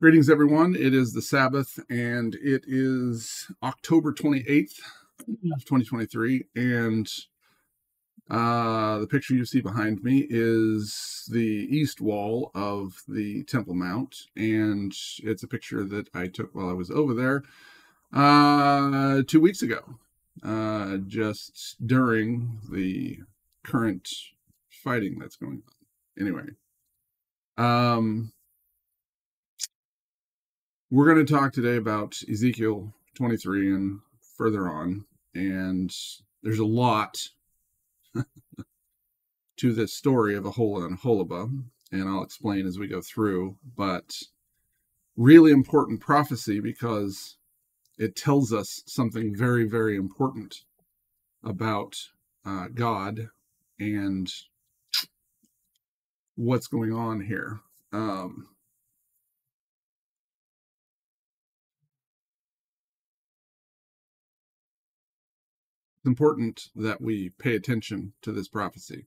Greetings, everyone. It is the Sabbath, and it is October 28th, 2023. And uh, the picture you see behind me is the east wall of the Temple Mount. And it's a picture that I took while I was over there uh, two weeks ago, uh, just during the current fighting that's going on. Anyway. Um, we're going to talk today about Ezekiel 23 and further on. And there's a lot to this story of Aholah and Aholibah, and I'll explain as we go through. But really important prophecy because it tells us something very, very important about uh, God and what's going on here. Um, important that we pay attention to this prophecy.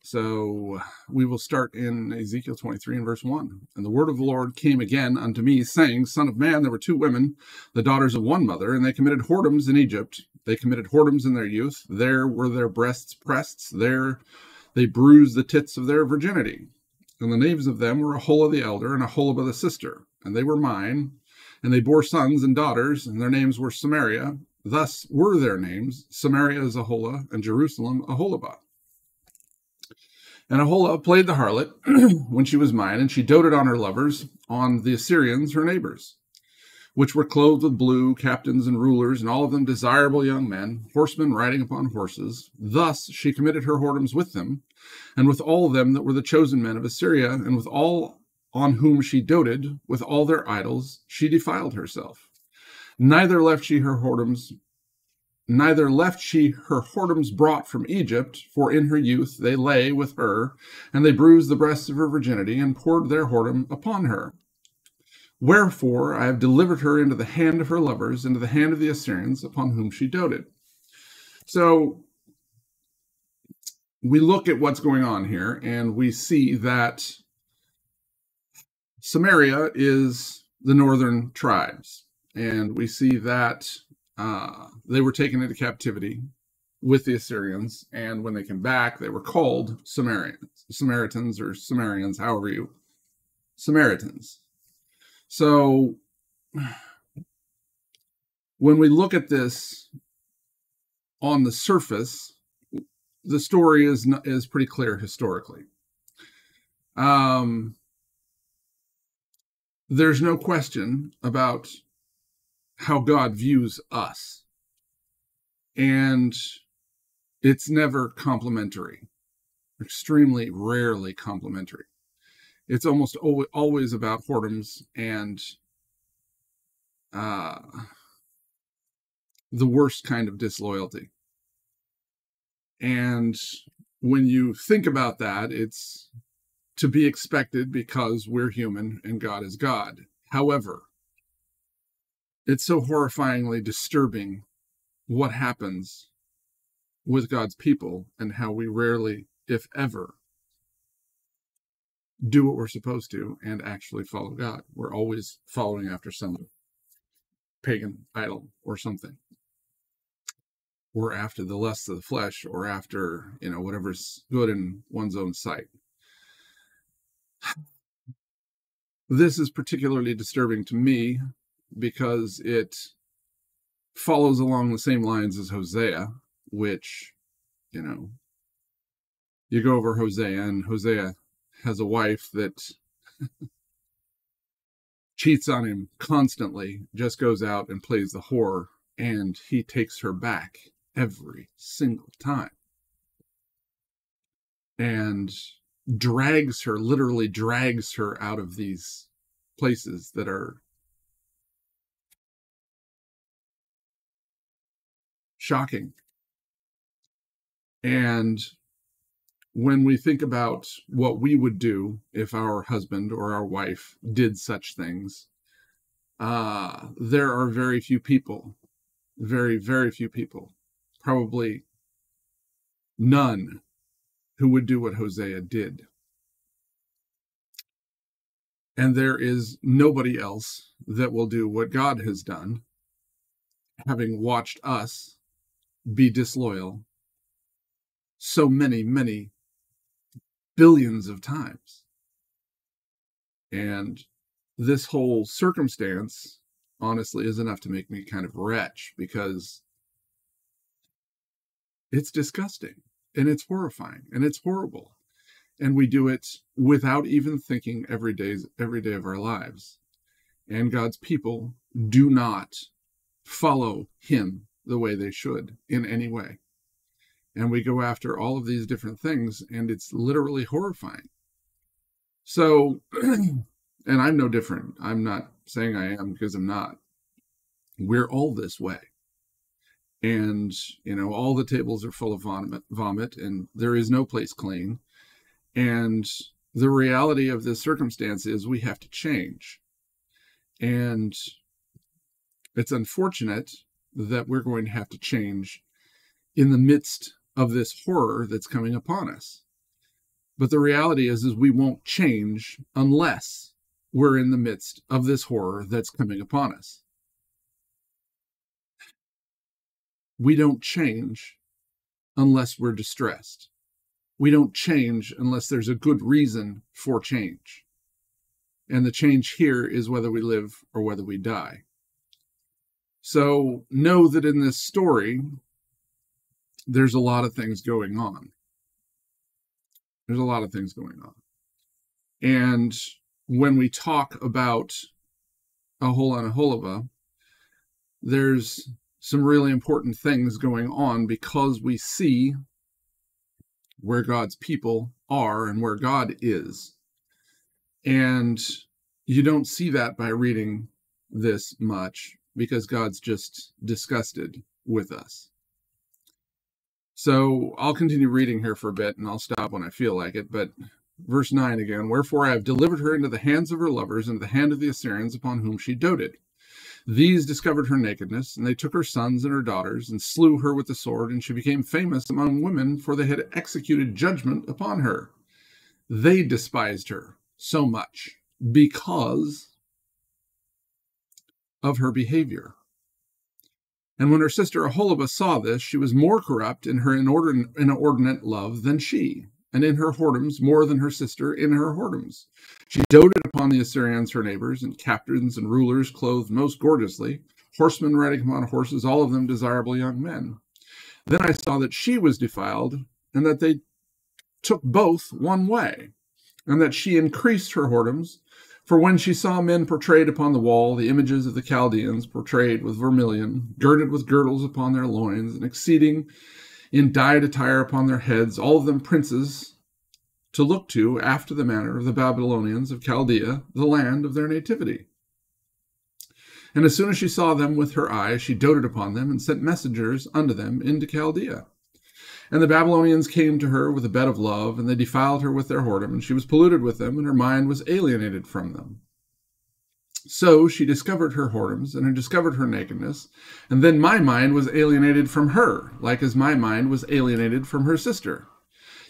So we will start in Ezekiel 23 and verse 1. And the word of the Lord came again unto me, saying, Son of man, there were two women, the daughters of one mother, and they committed whoredoms in Egypt. They committed whoredoms in their youth. There were their breasts pressed. There they bruised the tits of their virginity. And the names of them were Aholah the elder and Aholibah the sister. And they were mine. And they bore sons and daughters, and their names were Samaria Thus were their names Samaria Aholah and Jerusalem Aholibah. And Aholah played the harlot when she was mine, and she doted on her lovers, on the Assyrians, her neighbors, which were clothed with blue, captains and rulers, and all of them desirable young men, horsemen riding upon horses. Thus she committed her whoredoms with them, and with all them that were the chosen men of Assyria, and with all on whom she doted, with all their idols, she defiled herself. Neither left she her whoredoms, neither left she her whoredoms brought from Egypt, for in her youth they lay with her, and they bruised the breasts of her virginity, and poured their whoredom upon her. Wherefore I have delivered her into the hand of her lovers, into the hand of the Assyrians, upon whom she doted. So we look at what's going on here, and we see that Samaria is the northern tribes and we see that uh, they were taken into captivity with the Assyrians, and when they came back, they were called Samaritans, Samaritans or Sumerians, however you Samaritans. So when we look at this on the surface, the story is is pretty clear historically. Um, there's no question about how God views us. And it's never complimentary, extremely rarely complimentary. It's almost always about whoredoms and uh, the worst kind of disloyalty. And when you think about that, it's to be expected because we're human and God is God. However, it's so horrifyingly disturbing what happens with God's people and how we rarely, if ever, do what we're supposed to and actually follow God. We're always following after some pagan idol or something. Or after the lusts of the flesh, or after, you know, whatever's good in one's own sight. This is particularly disturbing to me because it follows along the same lines as Hosea, which, you know, you go over Hosea, and Hosea has a wife that cheats on him constantly, just goes out and plays the whore, and he takes her back every single time. And drags her, literally drags her out of these places that are shocking. And when we think about what we would do if our husband or our wife did such things, uh, there are very few people, very, very few people, probably none, who would do what Hosea did. And there is nobody else that will do what God has done, having watched us be disloyal so many, many billions of times. And this whole circumstance, honestly, is enough to make me kind of retch because it's disgusting and it's horrifying and it's horrible. And we do it without even thinking every day, every day of our lives. And God's people do not follow him the way they should in any way. And we go after all of these different things, and it's literally horrifying. So, and I'm no different. I'm not saying I am because I'm not. We're all this way and you know all the tables are full of vomit, vomit and there is no place clean and the reality of this circumstance is we have to change and it's unfortunate that we're going to have to change in the midst of this horror that's coming upon us but the reality is is we won't change unless we're in the midst of this horror that's coming upon us we don't change unless we're distressed. We don't change unless there's a good reason for change. And the change here is whether we live or whether we die. So know that in this story, there's a lot of things going on. There's a lot of things going on. And when we talk about Aholah and Aholibah, there's some really important things going on because we see where God's people are and where God is. And you don't see that by reading this much because God's just disgusted with us. So I'll continue reading here for a bit and I'll stop when I feel like it. But verse 9 again Wherefore I have delivered her into the hands of her lovers, and the hand of the Assyrians upon whom she doted. These discovered her nakedness, and they took her sons and her daughters, and slew her with the sword, and she became famous among women, for they had executed judgment upon her. They despised her so much because of her behavior. And when her sister Aholibah saw this, she was more corrupt in her inordinate love than she, and in her whoredoms more than her sister in her whoredoms. She doted upon the Assyrians, her neighbors, and captains and rulers clothed most gorgeously, horsemen riding upon horses, all of them desirable young men. Then I saw that she was defiled, and that they took both one way, and that she increased her whoredoms. For when she saw men portrayed upon the wall, the images of the Chaldeans portrayed with vermilion, girded with girdles upon their loins, and exceeding in dyed attire upon their heads, all of them princes, to look to after the manner of the Babylonians of Chaldea, the land of their nativity. And as soon as she saw them with her eyes, she doted upon them and sent messengers unto them into Chaldea. And the Babylonians came to her with a bed of love, and they defiled her with their whoredom, and she was polluted with them, and her mind was alienated from them. So she discovered her whoredoms and discovered her nakedness, and then my mind was alienated from her, like as my mind was alienated from her sister.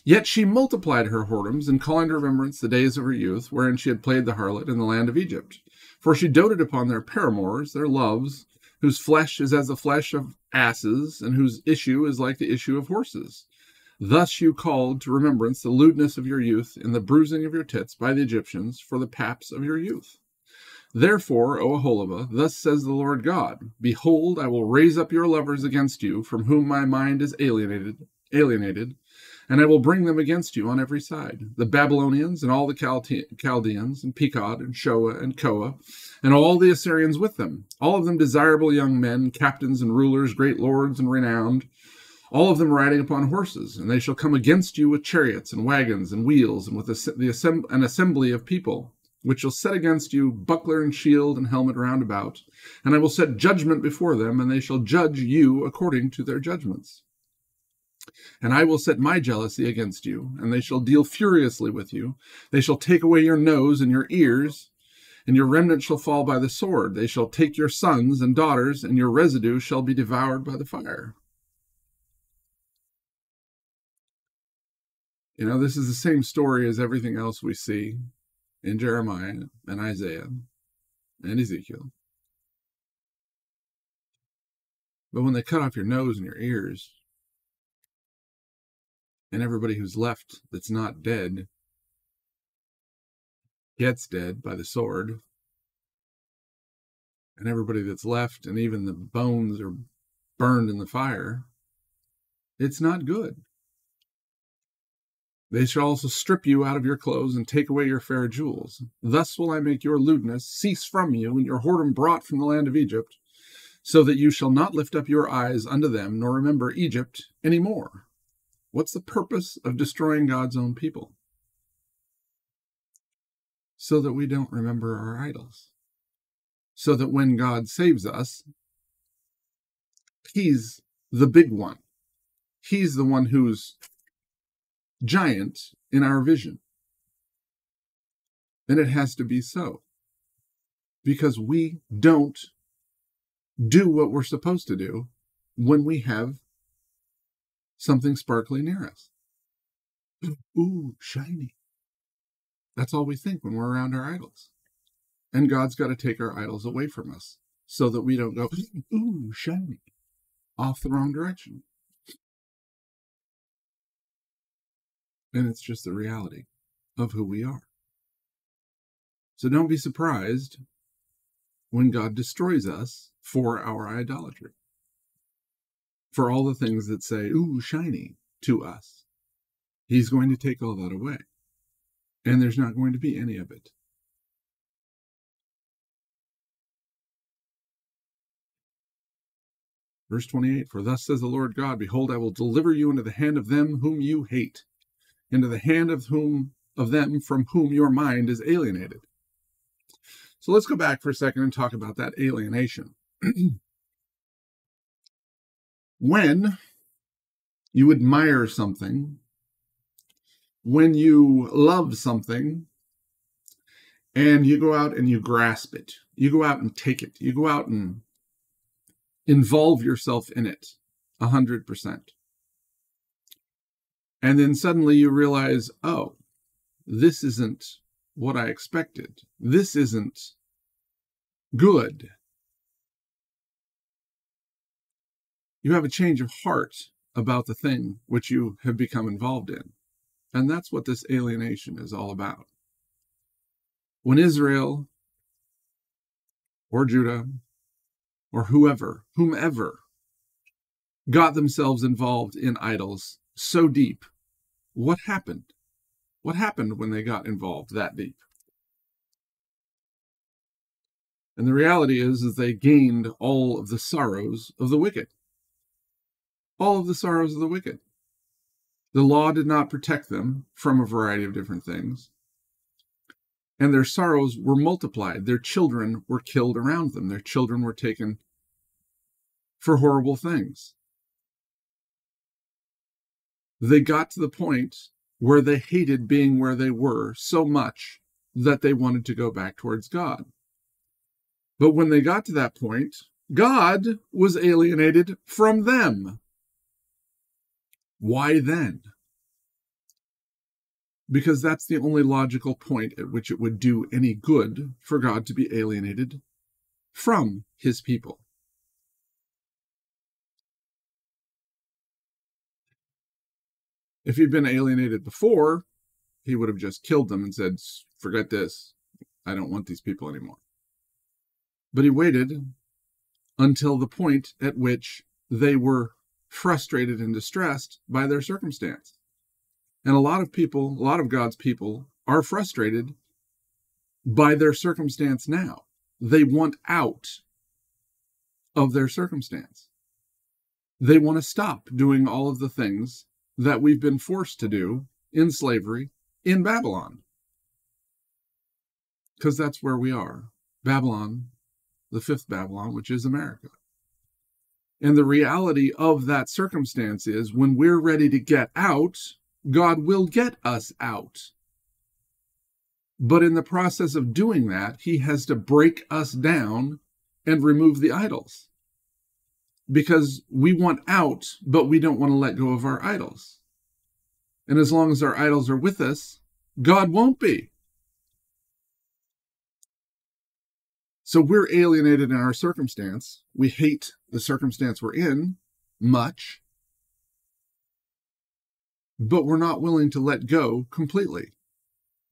Yet she multiplied her whoredoms, and calling to remembrance the days of her youth, wherein she had played the harlot in the land of Egypt. For she doted upon their paramours, their loves, whose flesh is as the flesh of asses, and whose issue is like the issue of horses. Thus you called to remembrance the lewdness of your youth, and the bruising of your tits by the Egyptians for the paps of your youth. Therefore, O Aholibah, thus says the Lord God, Behold, I will raise up your lovers against you, from whom my mind is alienated, alienated, and I will bring them against you on every side, the Babylonians and all the Chaldeans, and Pekod, and Shoa, and Koa, and all the Assyrians with them, all of them desirable young men, captains and rulers, great lords and renowned, all of them riding upon horses, and they shall come against you with chariots and wagons and wheels, and with the, an assembly of people which shall set against you buckler and shield and helmet round about. And I will set judgment before them, and they shall judge you according to their judgments. And I will set my jealousy against you, and they shall deal furiously with you. They shall take away your nose and your ears, and your remnant shall fall by the sword. They shall take your sons and daughters, and your residue shall be devoured by the fire. You know, this is the same story as everything else we see in Jeremiah and Isaiah and Ezekiel. But when they cut off your nose and your ears, and everybody who's left that's not dead gets dead by the sword, and everybody that's left and even the bones are burned in the fire, it's not good. They shall also strip you out of your clothes and take away your fair jewels. Thus will I make your lewdness cease from you, and your whoredom brought from the land of Egypt, so that you shall not lift up your eyes unto them, nor remember Egypt any more. What's the purpose of destroying God's own people? So that we don't remember our idols. So that when God saves us, He's the big one. He's the one who's giant in our vision. And it has to be so. Because we don't do what we're supposed to do when we have something sparkly near us. Ooh, shiny. That's all we think when we're around our idols. And God's got to take our idols away from us so that we don't go, ooh, shiny, off the wrong direction. And it's just the reality of who we are. So don't be surprised when God destroys us for our idolatry, for all the things that say, ooh, shiny to us. He's going to take all that away. And there's not going to be any of it. Verse 28 For thus says the Lord God, Behold, I will deliver you into the hand of them whom you hate, into the hand of whom of them from whom your mind is alienated. So let's go back for a second and talk about that alienation. when you admire something, when you love something, and you go out and you grasp it, you go out and take it, you go out and involve yourself in it a hundred percent. And then suddenly you realize, oh, this isn't what I expected. This isn't good. You have a change of heart about the thing which you have become involved in. And that's what this alienation is all about. When Israel or Judah or whoever, whomever, got themselves involved in idols so deep what happened? What happened when they got involved that deep? And the reality is, is they gained all of the sorrows of the wicked. All of the sorrows of the wicked. The law did not protect them from a variety of different things. And their sorrows were multiplied. Their children were killed around them. Their children were taken for horrible things they got to the point where they hated being where they were so much that they wanted to go back towards God. But when they got to that point, God was alienated from them. Why then? Because that's the only logical point at which it would do any good for God to be alienated from his people. If he'd been alienated before, he would have just killed them and said, Forget this. I don't want these people anymore. But he waited until the point at which they were frustrated and distressed by their circumstance. And a lot of people, a lot of God's people, are frustrated by their circumstance now. They want out of their circumstance. They want to stop doing all of the things that we've been forced to do in slavery in Babylon. Because that's where we are Babylon, the fifth Babylon, which is America. And the reality of that circumstance is when we're ready to get out, God will get us out. But in the process of doing that, he has to break us down and remove the idols because we want out, but we don't want to let go of our idols. And as long as our idols are with us, God won't be. So we're alienated in our circumstance. We hate the circumstance we're in much, but we're not willing to let go completely.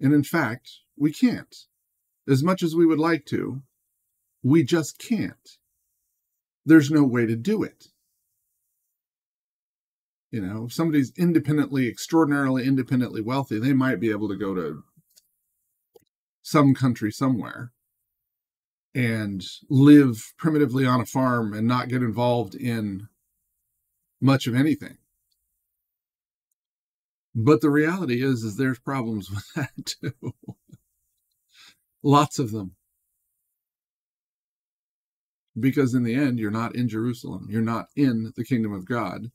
And in fact, we can't. As much as we would like to, we just can't. There's no way to do it. You know, if somebody's independently, extraordinarily independently wealthy, they might be able to go to some country somewhere and live primitively on a farm and not get involved in much of anything. But the reality is, is there's problems with that too. Lots of them. Because in the end, you're not in Jerusalem. You're not in the kingdom of God.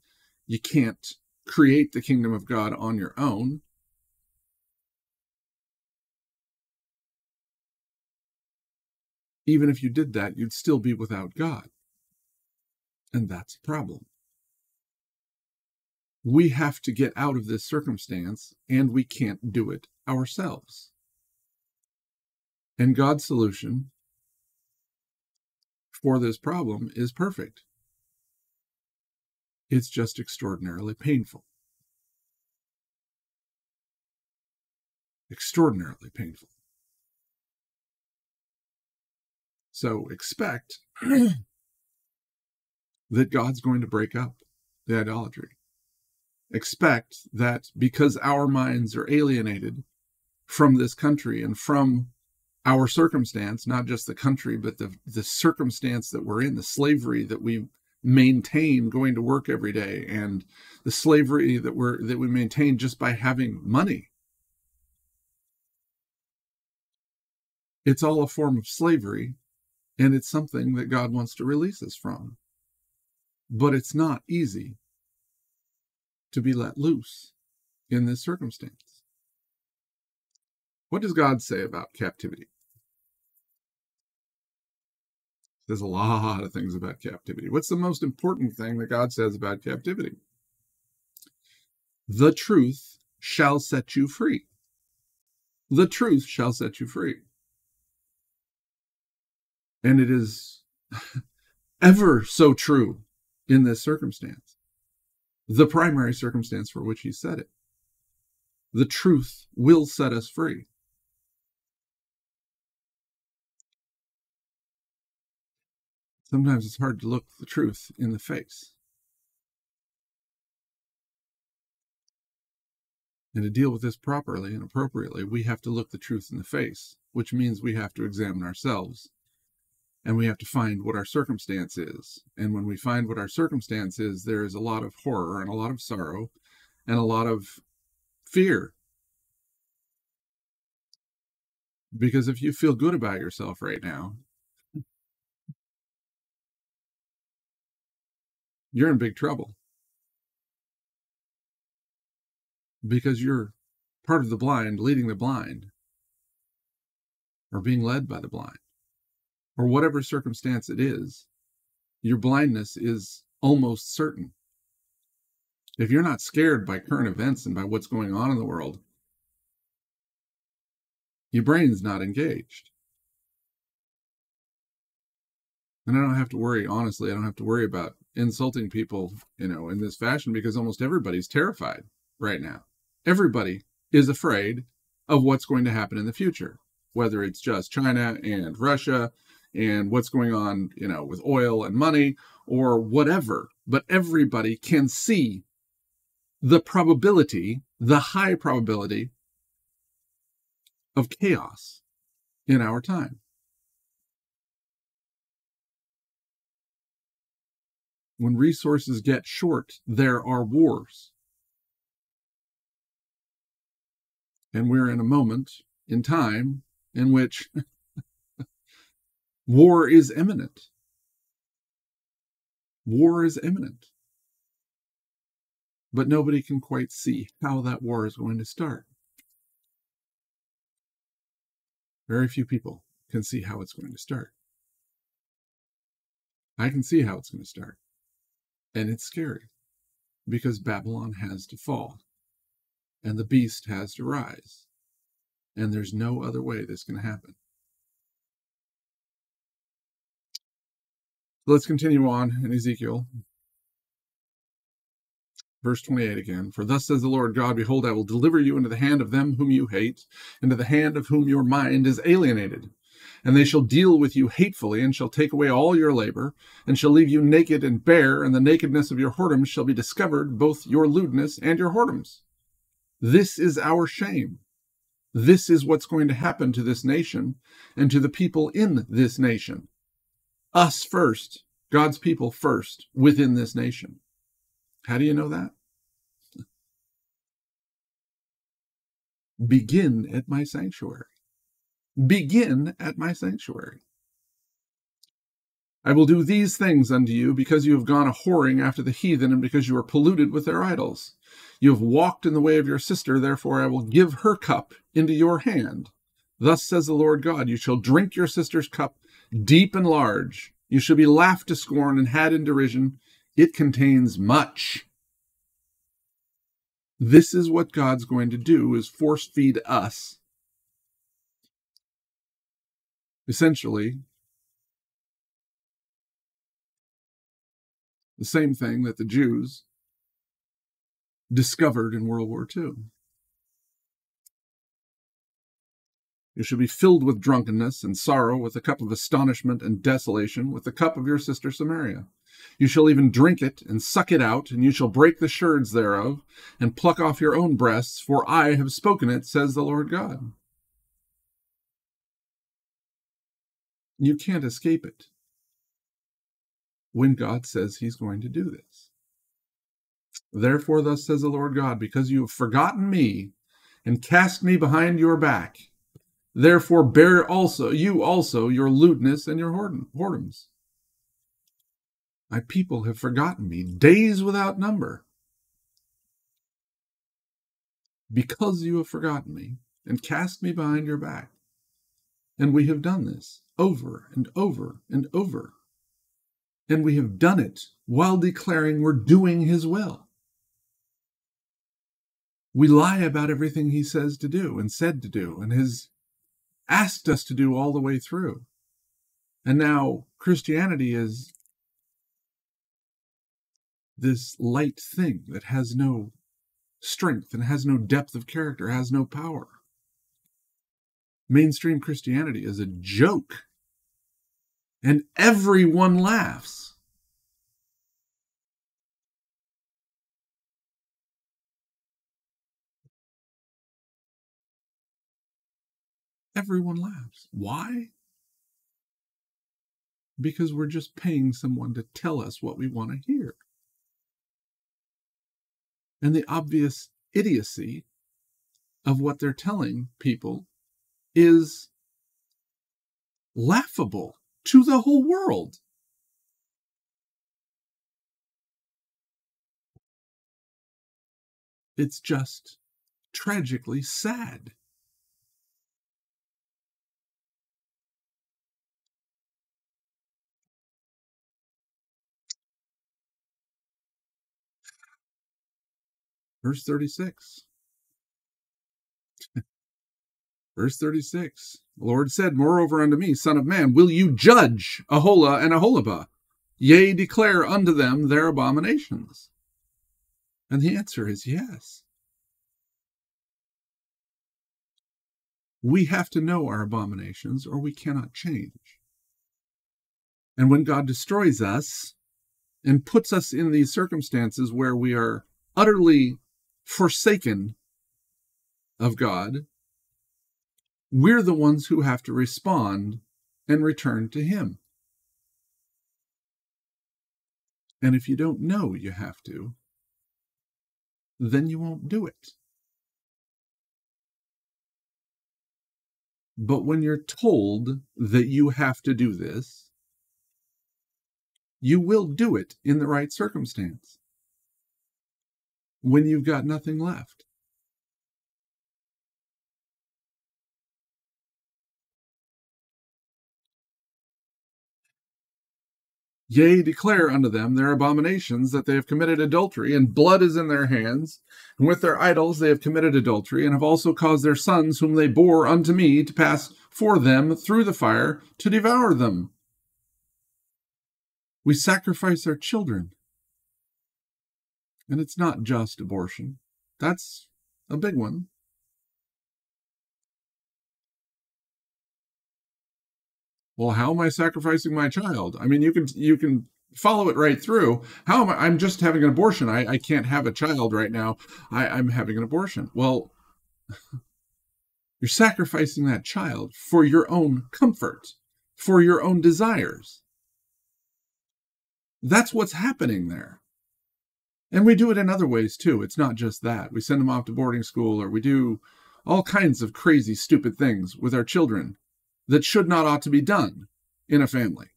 You can't create the kingdom of God on your own. Even if you did that, you'd still be without God. And that's a problem. We have to get out of this circumstance, and we can't do it ourselves. And God's solution for this problem is perfect. It's just extraordinarily painful. Extraordinarily painful. So expect that God's going to break up the idolatry. Expect that because our minds are alienated from this country and from our circumstance, not just the country, but the, the circumstance that we're in, the slavery that we maintain going to work every day and the slavery that we're that we maintain just by having money it's all a form of slavery and it's something that god wants to release us from but it's not easy to be let loose in this circumstance what does god say about captivity There's a lot of things about captivity. What's the most important thing that God says about captivity? The truth shall set you free. The truth shall set you free. And it is ever so true in this circumstance, the primary circumstance for which he said it. The truth will set us free. Sometimes it's hard to look the truth in the face. And to deal with this properly and appropriately, we have to look the truth in the face, which means we have to examine ourselves and we have to find what our circumstance is. And when we find what our circumstance is, there is a lot of horror and a lot of sorrow and a lot of fear. Because if you feel good about yourself right now, you're in big trouble because you're part of the blind leading the blind or being led by the blind or whatever circumstance it is your blindness is almost certain if you're not scared by current events and by what's going on in the world your brain's not engaged and i don't have to worry honestly i don't have to worry about insulting people, you know, in this fashion because almost everybody's terrified right now. Everybody is afraid of what's going to happen in the future, whether it's just China and Russia and what's going on, you know, with oil and money or whatever. But everybody can see the probability, the high probability of chaos in our time. When resources get short, there are wars. And we're in a moment in time in which war is imminent. War is imminent. But nobody can quite see how that war is going to start. Very few people can see how it's going to start. I can see how it's going to start. And it's scary because Babylon has to fall and the beast has to rise. And there's no other way this can happen. Let's continue on in Ezekiel. Verse 28 again. For thus says the Lord God, Behold, I will deliver you into the hand of them whom you hate, into the hand of whom your mind is alienated. And they shall deal with you hatefully, and shall take away all your labor, and shall leave you naked and bare, and the nakedness of your whoredoms shall be discovered, both your lewdness and your whoredoms. This is our shame. This is what's going to happen to this nation and to the people in this nation. Us first, God's people first within this nation. How do you know that? Begin at my sanctuary. Begin at my sanctuary. I will do these things unto you because you have gone a whoring after the heathen and because you are polluted with their idols. You have walked in the way of your sister, therefore I will give her cup into your hand. Thus says the Lord God, you shall drink your sister's cup deep and large. You shall be laughed to scorn and had in derision. It contains much. This is what God's going to do is force feed us. Essentially, the same thing that the Jews discovered in World War II. You shall be filled with drunkenness and sorrow, with a cup of astonishment and desolation, with the cup of your sister Samaria. You shall even drink it and suck it out, and you shall break the sherds thereof, and pluck off your own breasts, for I have spoken it, says the Lord God. You can't escape it when God says he's going to do this. Therefore, thus says the Lord God, because you have forgotten me and cast me behind your back, therefore bear also you also your lewdness and your whoredoms. My people have forgotten me days without number. Because you have forgotten me and cast me behind your back. And we have done this over and over and over. And we have done it while declaring we're doing his will. We lie about everything he says to do and said to do and has asked us to do all the way through. And now Christianity is this light thing that has no strength and has no depth of character, has no power. Mainstream Christianity is a joke. And everyone laughs. Everyone laughs. Why? Because we're just paying someone to tell us what we want to hear and the obvious idiocy of what they're telling people is laughable to the whole world. It's just tragically sad. Verse 36. Verse 36. The Lord said, Moreover unto me, Son of man, will you judge Aholah and Aholibah? Yea, declare unto them their abominations. And the answer is yes. We have to know our abominations or we cannot change. And when God destroys us and puts us in these circumstances where we are utterly forsaken of God, we're the ones who have to respond and return to Him. And if you don't know you have to, then you won't do it. But when you're told that you have to do this, you will do it in the right circumstance when you've got nothing left. Yea, declare unto them their abominations, that they have committed adultery, and blood is in their hands. And with their idols they have committed adultery, and have also caused their sons, whom they bore unto me, to pass for them through the fire to devour them. We sacrifice our children. And it's not just abortion. That's a big one. Well, how am I sacrificing my child? I mean, you can you can follow it right through. How am I? I'm just having an abortion. I, I can't have a child right now. I, I'm having an abortion. Well, you're sacrificing that child for your own comfort, for your own desires. That's what's happening there. And we do it in other ways too. It's not just that. We send them off to boarding school or we do all kinds of crazy, stupid things with our children that should not ought to be done in a family.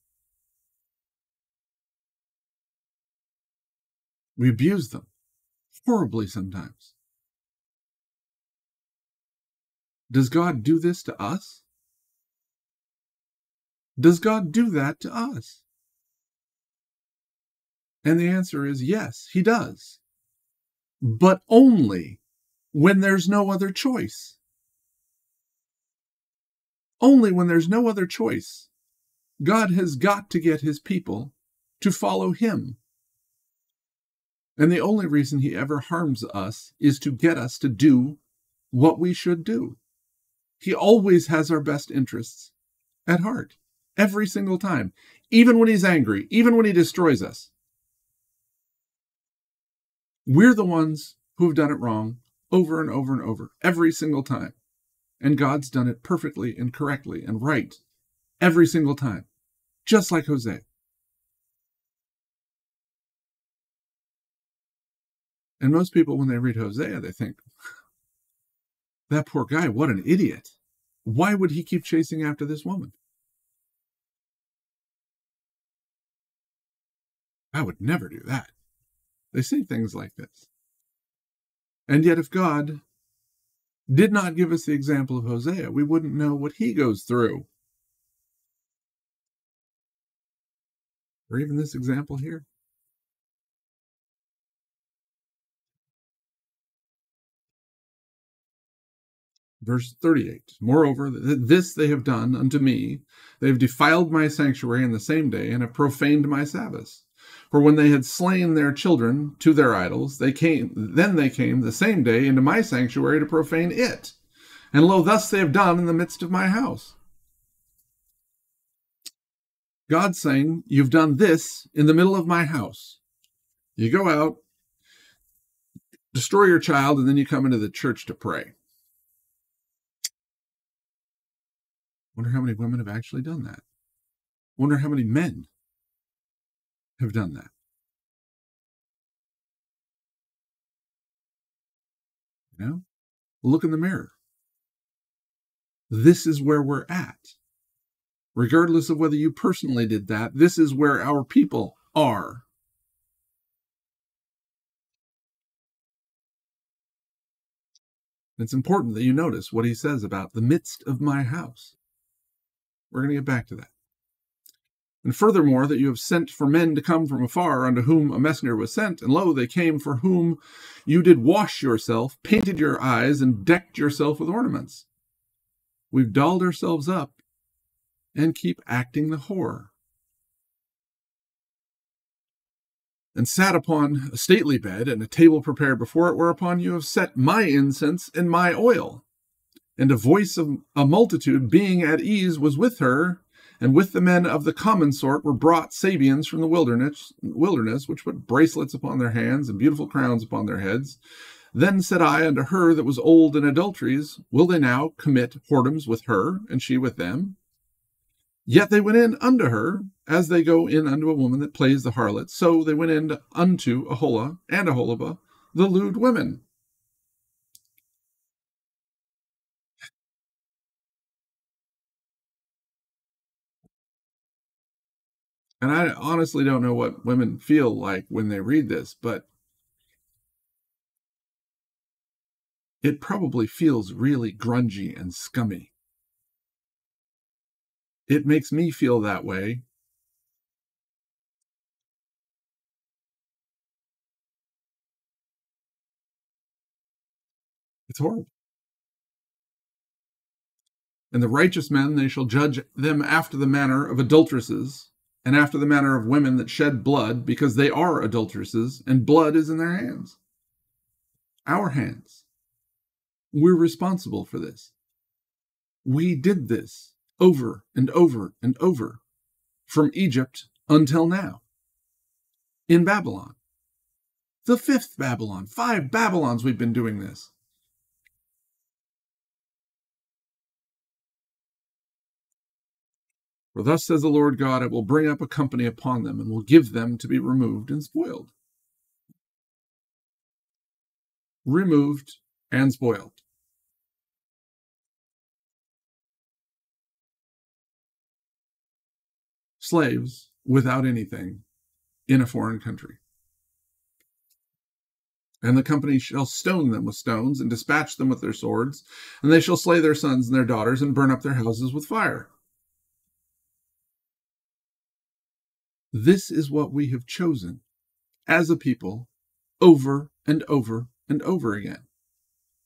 We abuse them horribly sometimes. Does God do this to us? Does God do that to us? And the answer is yes, he does. But only when there's no other choice. Only when there's no other choice. God has got to get his people to follow him. And the only reason he ever harms us is to get us to do what we should do. He always has our best interests at heart, every single time, even when he's angry, even when he destroys us. We're the ones who've done it wrong over and over and over, every single time. And God's done it perfectly and correctly and right every single time, just like Hosea. And most people, when they read Hosea, they think, that poor guy, what an idiot. Why would he keep chasing after this woman? I would never do that. They say things like this. And yet, if God did not give us the example of Hosea, we wouldn't know what he goes through. Or even this example here. Verse 38 Moreover, this they have done unto me. They have defiled my sanctuary in the same day, and have profaned my Sabbaths. For when they had slain their children to their idols, they came then they came the same day into my sanctuary to profane it. And lo, thus they have done in the midst of my house. God saying, You've done this in the middle of my house. You go out, destroy your child, and then you come into the church to pray. Wonder how many women have actually done that. Wonder how many men have done that. You know, look in the mirror. This is where we're at. Regardless of whether you personally did that, this is where our people are. It's important that you notice what he says about the midst of my house. We're going to get back to that. And furthermore, that you have sent for men to come from afar, unto whom a messenger was sent, and lo, they came for whom you did wash yourself, painted your eyes, and decked yourself with ornaments. We've dolled ourselves up and keep acting the whore. And sat upon a stately bed, and a table prepared before it, whereupon you have set my incense and my oil. And a voice of a multitude being at ease was with her, and with the men of the common sort were brought Sabeans from the wilderness, wilderness, which put bracelets upon their hands and beautiful crowns upon their heads. Then said I unto her that was old in adulteries, Will they now commit whoredoms with her, and she with them? Yet they went in unto her, as they go in unto a woman that plays the harlot. So they went in unto Aholah and Aholibah, the lewd women. And I honestly don't know what women feel like when they read this, but it probably feels really grungy and scummy. It makes me feel that way. It's horrible. And the righteous men, they shall judge them after the manner of adulteresses, and after the manner of women that shed blood, because they are adulteresses, and blood is in their hands. Our hands. We're responsible for this. We did this over and over and over from Egypt until now in Babylon. The fifth Babylon. Five Babylons we've been doing this. For thus says the Lord God, I will bring up a company upon them, and will give them to be removed and spoiled. Removed and spoiled. Slaves without anything in a foreign country. And the company shall stone them with stones, and dispatch them with their swords, and they shall slay their sons and their daughters, and burn up their houses with fire. This is what we have chosen as a people over and over and over again.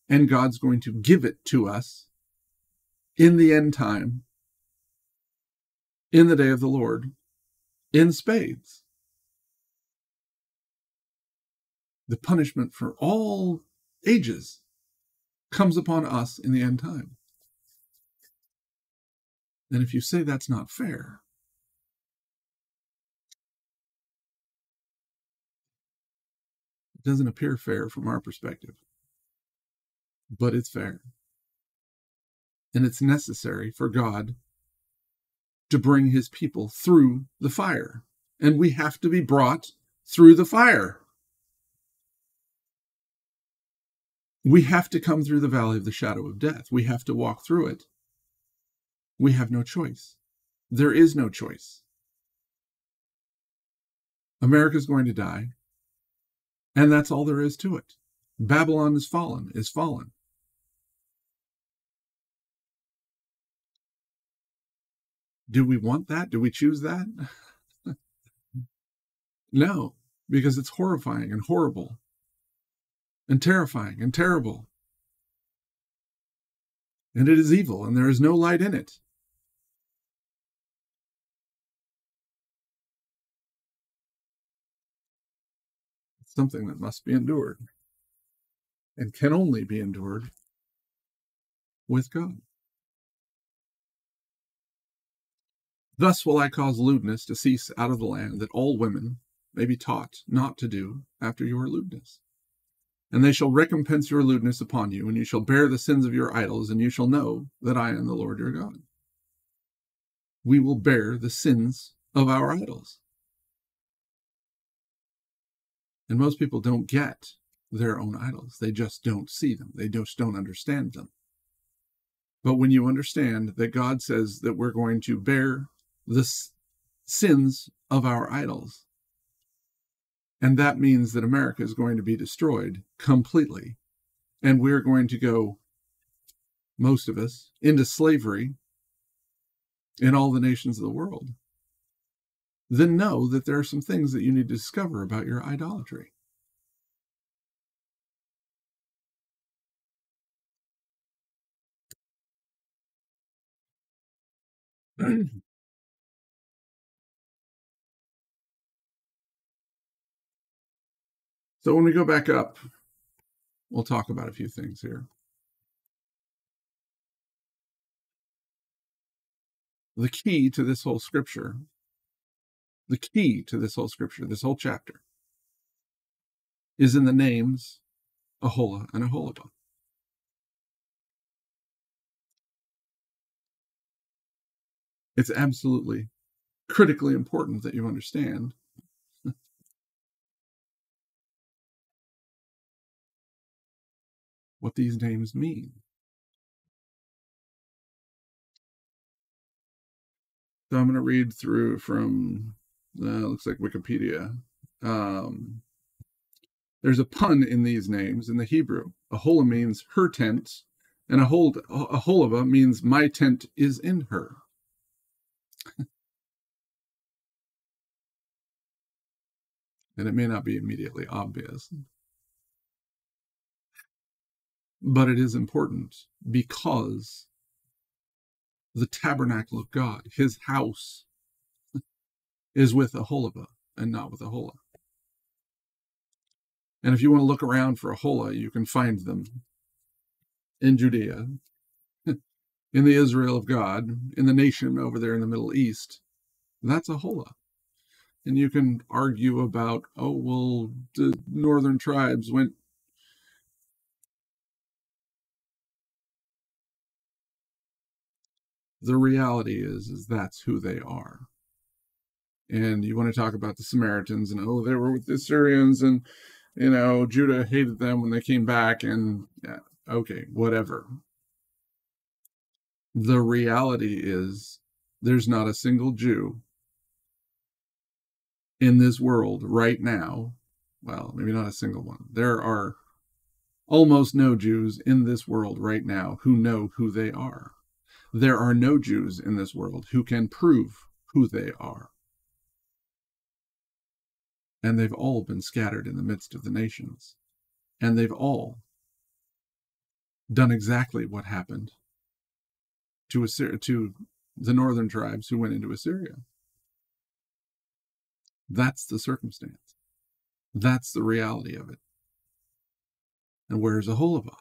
And God's going to give it to us in the end time, in the day of the Lord, in spades. The punishment for all ages comes upon us in the end time. And if you say that's not fair, doesn't appear fair from our perspective, but it's fair. And it's necessary for God to bring his people through the fire. And we have to be brought through the fire. We have to come through the valley of the shadow of death. We have to walk through it. We have no choice. There is no choice. America's going to die. And that's all there is to it. Babylon is fallen, is fallen. Do we want that? Do we choose that? no, because it's horrifying and horrible and terrifying and terrible. And it is evil, and there is no light in it. Something that must be endured and can only be endured with God. Thus will I cause lewdness to cease out of the land, that all women may be taught not to do after your lewdness. And they shall recompense your lewdness upon you, and you shall bear the sins of your idols, and you shall know that I am the Lord your God. We will bear the sins of our idols. And most people don't get their own idols. They just don't see them. They just don't understand them. But when you understand that God says that we're going to bear the sins of our idols, and that means that America is going to be destroyed completely, and we're going to go, most of us, into slavery in all the nations of the world then know that there are some things that you need to discover about your idolatry. so when we go back up, we'll talk about a few things here. The key to this whole scripture the key to this whole scripture, this whole chapter, is in the names Aholah and Aholibah. It's absolutely critically important that you understand what these names mean. So I'm going to read through from uh, looks like Wikipedia. Um, there's a pun in these names in the Hebrew. Aholah means her tent, and Ahol- Aholava means my tent is in her. and it may not be immediately obvious. But it is important because the tabernacle of God, his house, is with Aholibah and not with Aholah. And if you want to look around for Aholah, you can find them in Judea, in the Israel of God, in the nation over there in the Middle East. That's Aholah. And you can argue about, oh, well, the northern tribes went the reality is is that's who they are and you want to talk about the samaritans and oh they were with the assyrians and you know judah hated them when they came back and yeah, okay whatever. The reality is there's not a single jew in this world right now well maybe not a single one. There are almost no jews in this world right now who know who they are. There are no Jews in this world who can prove who they are. And they've all been scattered in the midst of the nations. And they've all done exactly what happened to, Assyria, to the northern tribes who went into Assyria. That's the circumstance. That's the reality of it. And where's Aholibah?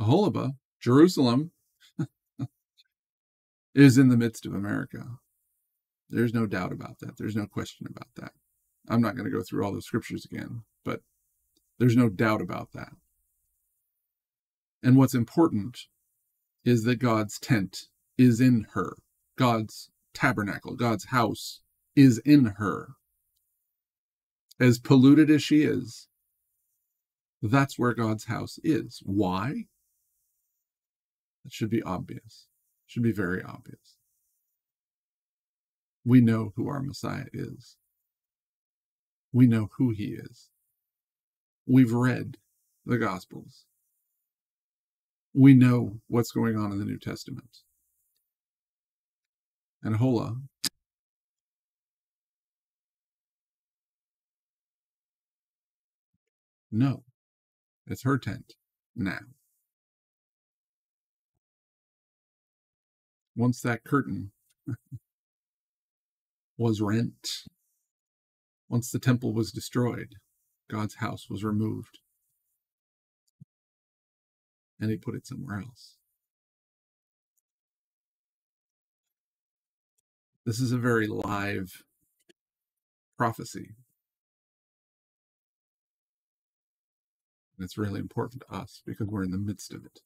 Aholibah Jerusalem is in the midst of America. There's no doubt about that. There's no question about that. I'm not going to go through all the scriptures again, but there's no doubt about that. And what's important is that God's tent is in her. God's tabernacle, God's house is in her. As polluted as she is, that's where God's house is. Why? It should be obvious. It should be very obvious. We know who our Messiah is. We know who he is. We've read the Gospels. We know what's going on in the New Testament. And Hola, no, it's her tent now. once that curtain was rent, once the temple was destroyed, God's house was removed. And he put it somewhere else. This is a very live prophecy. And it's really important to us because we're in the midst of it.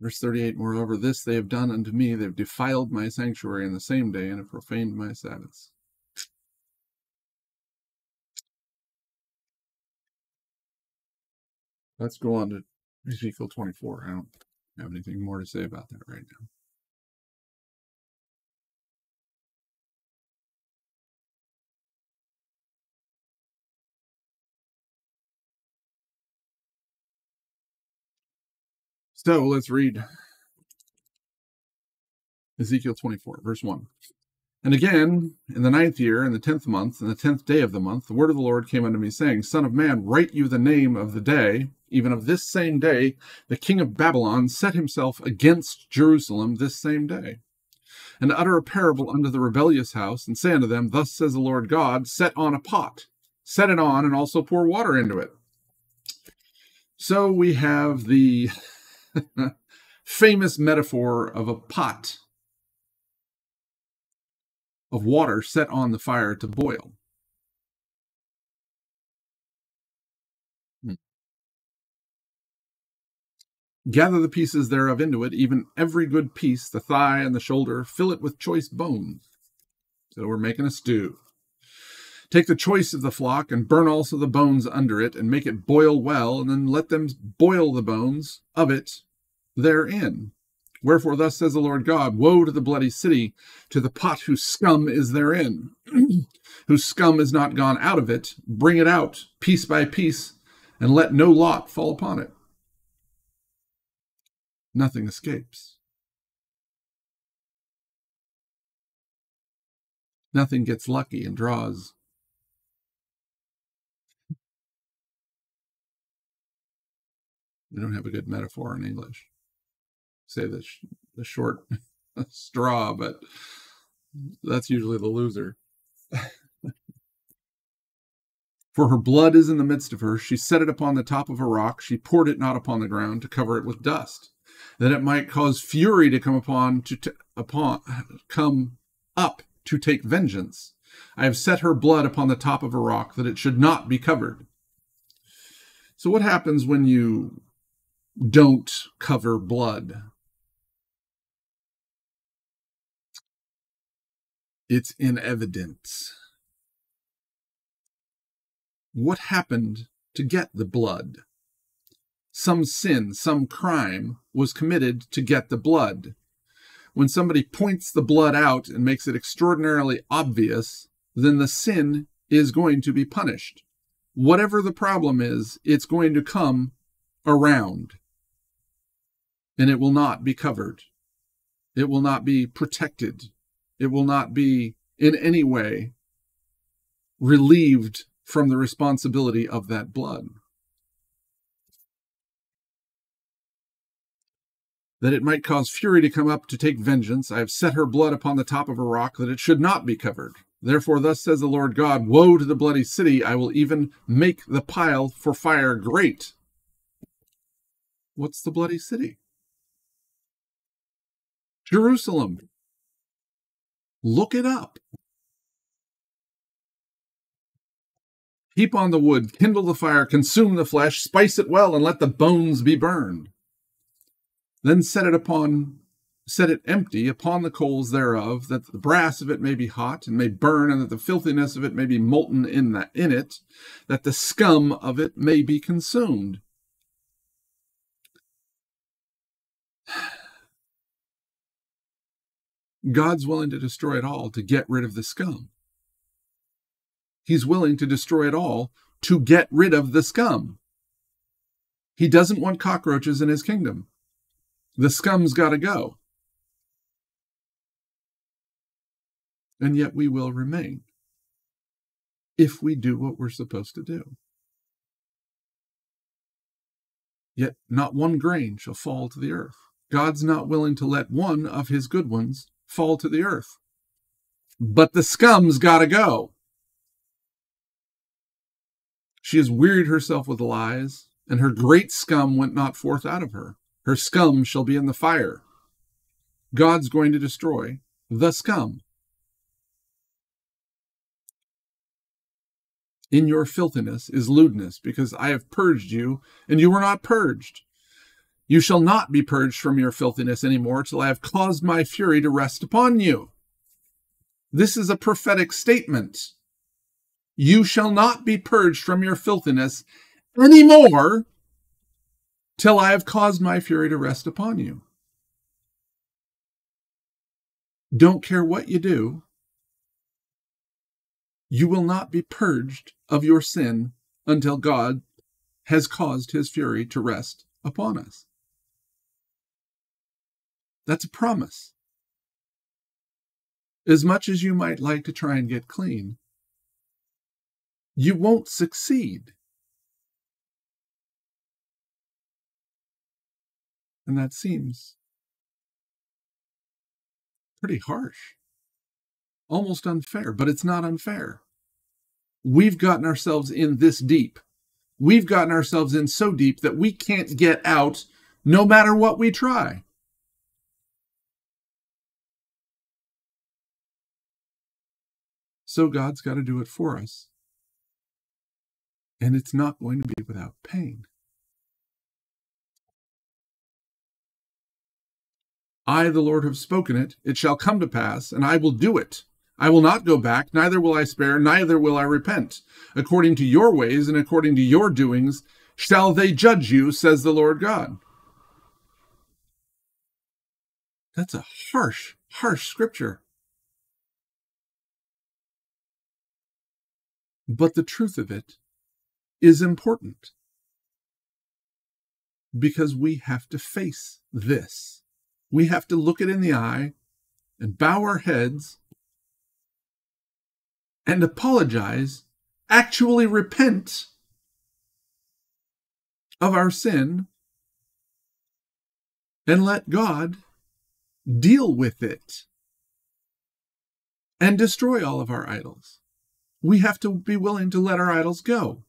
Verse 38 Moreover, this they have done unto me. They have defiled my sanctuary in the same day and have profaned my Sabbaths. Let's go on to Ezekiel 24. I don't have anything more to say about that right now. So let's read Ezekiel 24, verse 1. And again, in the ninth year, in the tenth month, in the tenth day of the month, the word of the Lord came unto me, saying, Son of man, write you the name of the day, even of this same day, the king of Babylon set himself against Jerusalem this same day. And utter a parable unto the rebellious house, and say unto them, Thus says the Lord God, Set on a pot, set it on, and also pour water into it. So we have the famous metaphor of a pot of water set on the fire to boil. Hmm. Gather the pieces thereof into it, even every good piece, the thigh and the shoulder, fill it with choice bones. So we're making a stew. Take the choice of the flock and burn also the bones under it, and make it boil well, and then let them boil the bones of it therein. Wherefore, thus says the Lord God Woe to the bloody city, to the pot whose scum is therein, whose scum is not gone out of it. Bring it out, piece by piece, and let no lot fall upon it. Nothing escapes. Nothing gets lucky and draws. We don't have a good metaphor in English. Say the, sh- the short straw, but that's usually the loser. For her blood is in the midst of her. She set it upon the top of a rock. She poured it not upon the ground to cover it with dust, that it might cause fury to come upon to t- upon come up to take vengeance. I have set her blood upon the top of a rock, that it should not be covered. So, what happens when you don't cover blood? It's in evidence what happened to get the blood. Some sin, some crime was committed to get the blood. When somebody points the blood out and makes it extraordinarily obvious, then the sin is going to be punished. Whatever the problem is, it's going to come around and it will not be covered. It will not be protected. It will not be in any way relieved from the responsibility of that blood. That it might cause fury to come up to take vengeance, I have set her blood upon the top of a rock, that it should not be covered. Therefore, thus says the Lord God Woe to the bloody city! I will even make the pile for fire great. What's the bloody city? Jerusalem. Look it up. Heap on the wood, kindle the fire, consume the flesh, spice it well, and let the bones be burned. Then set it upon set it empty upon the coals thereof, that the brass of it may be hot and may burn, and that the filthiness of it may be molten in that in it, that the scum of it may be consumed. God's willing to destroy it all to get rid of the scum. He's willing to destroy it all to get rid of the scum. He doesn't want cockroaches in his kingdom. The scum's got to go. And yet we will remain if we do what we're supposed to do. Yet not one grain shall fall to the earth. God's not willing to let one of his good ones fall to the earth. But the scum's got to go. She has wearied herself with lies, and her great scum went not forth out of her. Her scum shall be in the fire. God's going to destroy the scum. In your filthiness is lewdness, because I have purged you, and you were not purged. You shall not be purged from your filthiness any more till I have caused my fury to rest upon you. This is a prophetic statement. You shall not be purged from your filthiness any more till I have caused my fury to rest upon you. Don't care what you do, you will not be purged of your sin until God has caused his fury to rest upon us. That's a promise. As much as you might like to try and get clean, you won't succeed. And that seems pretty harsh, almost unfair, but it's not unfair. We've gotten ourselves in this deep. We've gotten ourselves in so deep that we can't get out no matter what we try. So God's got to do it for us and it's not going to be without pain. I, the Lord, have spoken it. It shall come to pass, and I will do it. I will not go back, neither will I spare, neither will I repent. According to your ways and according to your doings shall they judge you, says the Lord God. That's a harsh, harsh scripture. But the truth of it is important because we have to face this. We have to look it in the eye and bow our heads and apologize, actually repent of our sin, and let God deal with it and destroy all of our idols. We have to be willing to let our idols go,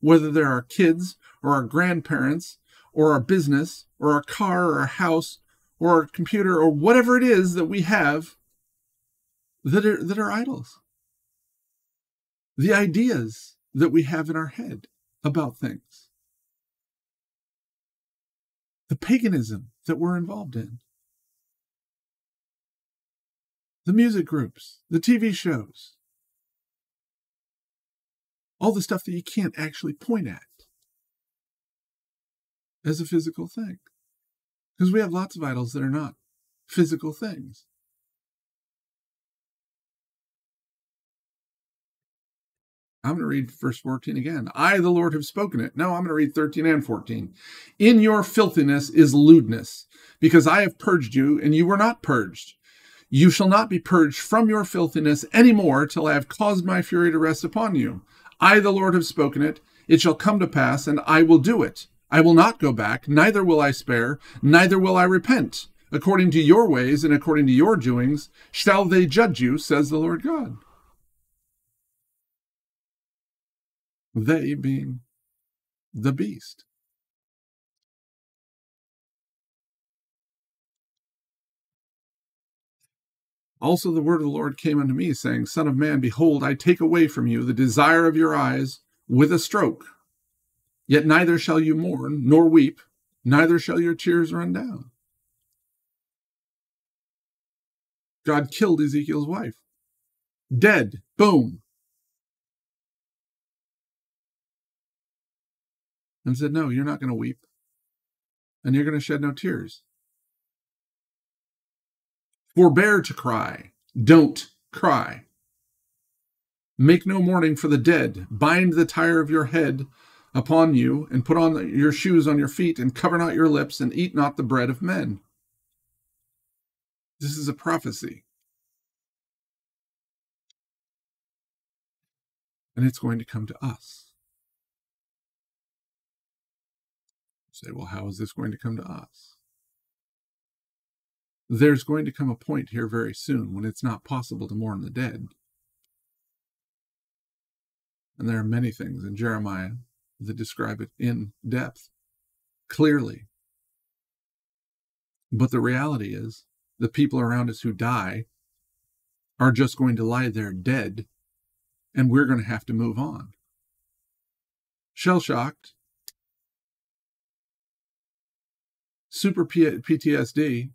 whether they're our kids or our grandparents or our business or our car or our house or our computer or whatever it is that we have that are, that are idols. The ideas that we have in our head about things. The paganism that we're involved in. The music groups, the TV shows, all the stuff that you can't actually point at as a physical thing. Because we have lots of idols that are not physical things. I'm going to read verse 14 again. I, the Lord, have spoken it. No, I'm going to read 13 and 14. In your filthiness is lewdness, because I have purged you, and you were not purged. You shall not be purged from your filthiness any more till I have caused my fury to rest upon you. I, the Lord, have spoken it. It shall come to pass, and I will do it. I will not go back, neither will I spare, neither will I repent. According to your ways and according to your doings shall they judge you, says the Lord God. They being the beast. Also, the word of the Lord came unto me, saying, Son of man, behold, I take away from you the desire of your eyes with a stroke. Yet neither shall you mourn nor weep, neither shall your tears run down. God killed Ezekiel's wife. Dead. Boom. And said, No, you're not going to weep. And you're going to shed no tears. Forbear to cry. Don't cry. Make no mourning for the dead. Bind the tire of your head upon you, and put on your shoes on your feet, and cover not your lips, and eat not the bread of men. This is a prophecy. And it's going to come to us. You say, well, how is this going to come to us? There's going to come a point here very soon when it's not possible to mourn the dead. And there are many things in Jeremiah that describe it in depth, clearly. But the reality is, the people around us who die are just going to lie there dead, and we're going to have to move on. Shell shocked, super PTSD,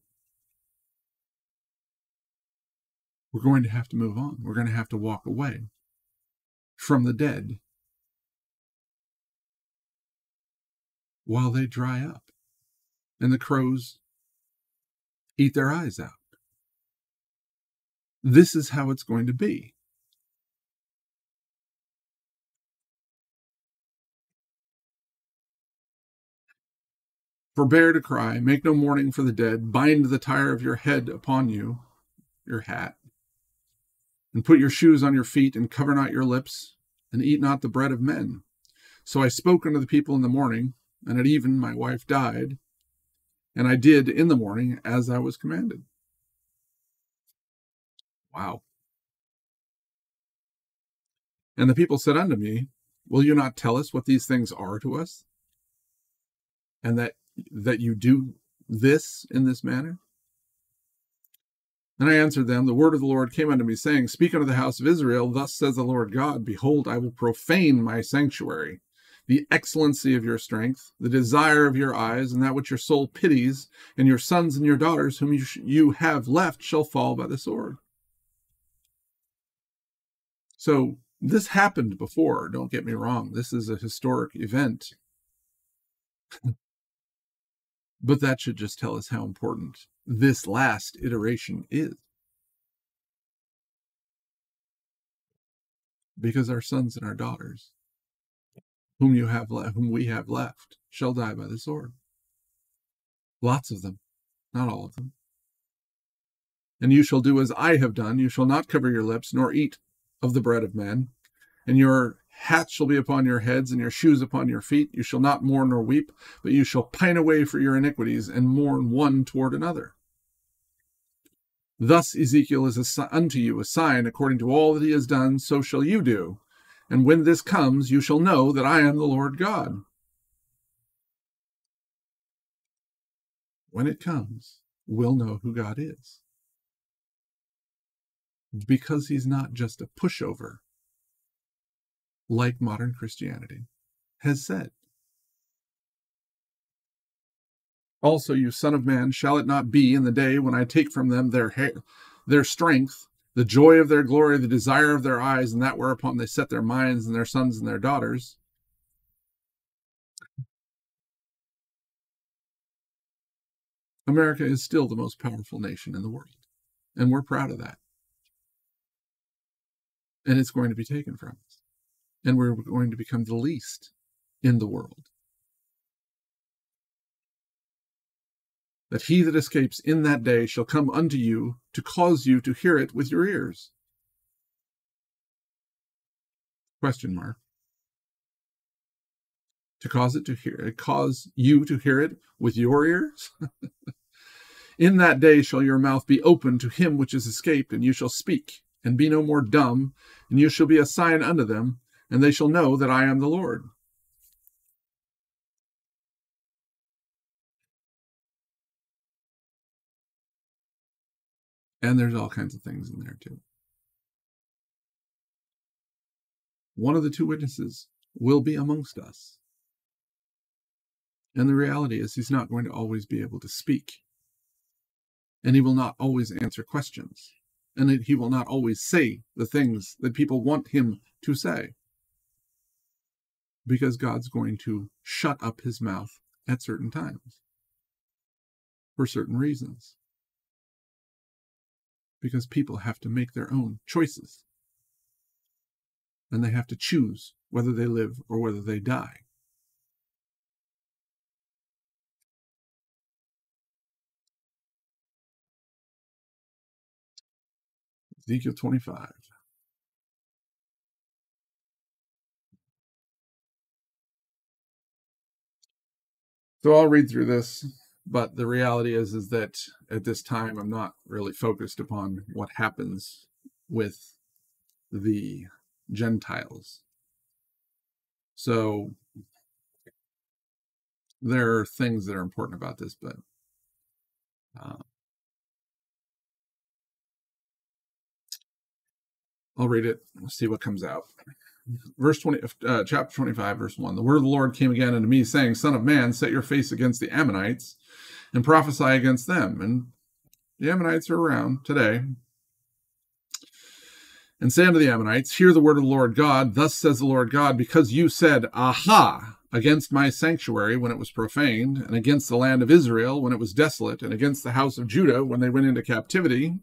we're going to have to move on. We're going to have to walk away from the dead while they dry up and the crows eat their eyes out. This is how it's going to be. Forbear to cry, make no mourning for the dead, bind the tire of your head upon you, your hat, and put your shoes on your feet, and cover not your lips, and eat not the bread of men. So I spoke unto the people in the morning, and at even my wife died, and I did in the morning as I was commanded. Wow. And the people said unto me, Will you not tell us what these things are to us? And that that you do this in this manner? And I answered them, The word of the Lord came unto me, saying, Speak unto the house of Israel, Thus says the Lord God, Behold, I will profane my sanctuary the excellency of your strength, the desire of your eyes, and that which your soul pities, and your sons and your daughters, whom you, you have left, shall fall by the sword. So, this happened before, don't get me wrong. This is a historic event. but that should just tell us how important this last iteration is. Because our sons and our daughters whom you have left, whom we have left, shall die by the sword. Lots of them, not all of them. And you shall do as I have done. You shall not cover your lips, nor eat of the bread of men, and your hat shall be upon your heads, and your shoes upon your feet. You shall not mourn nor weep, but you shall pine away for your iniquities, and mourn one toward another. Thus Ezekiel is unto you a sign according to all that he has done, so shall you do. And when this comes, you shall know that I am the Lord God. When it comes, we'll know who God is. Because he's not just a pushover, like modern Christianity has said. Also, you son of man, shall it not be in the day when I take from them their hair, their strength, the joy of their glory, the desire of their eyes, and that whereupon they set their minds and their sons and their daughters? America is still the most powerful nation in the world, and we're proud of that. And it's going to be taken from us, and we're going to become the least in the world. that he that escapes in that day shall come unto you to cause you to hear it with your ears. Question mark. To cause it to hear cause you to hear it with your ears? in that day shall your mouth be open to him which is escaped, and you shall speak, and be no more dumb, and you shall be a sign unto them, and they shall know that I am the Lord. And there's all kinds of things in there too. One of the two witnesses will be amongst us. And the reality is, he's not going to always be able to speak. And he will not always answer questions. And he will not always say the things that people want him to say. Because God's going to shut up his mouth at certain times for certain reasons because people have to make their own choices. And they have to choose whether they live or whether they die. Ezekiel 25. So I'll read through this but the reality is is that at this time i'm not really focused upon what happens with the gentiles. So there are things that are important about this but uh, i'll read it We'll see what comes out verse 20 uh, chapter 25 verse 1 the word of the lord came again unto me saying son of man set your face against the ammonites and prophesy against them. And the ammonites are around today. And say unto the ammonites hear the word of the lord god. Thus says the lord god because you said aha against my sanctuary when it was profaned and against the land of israel when it was desolate and against the house of judah when they went into captivity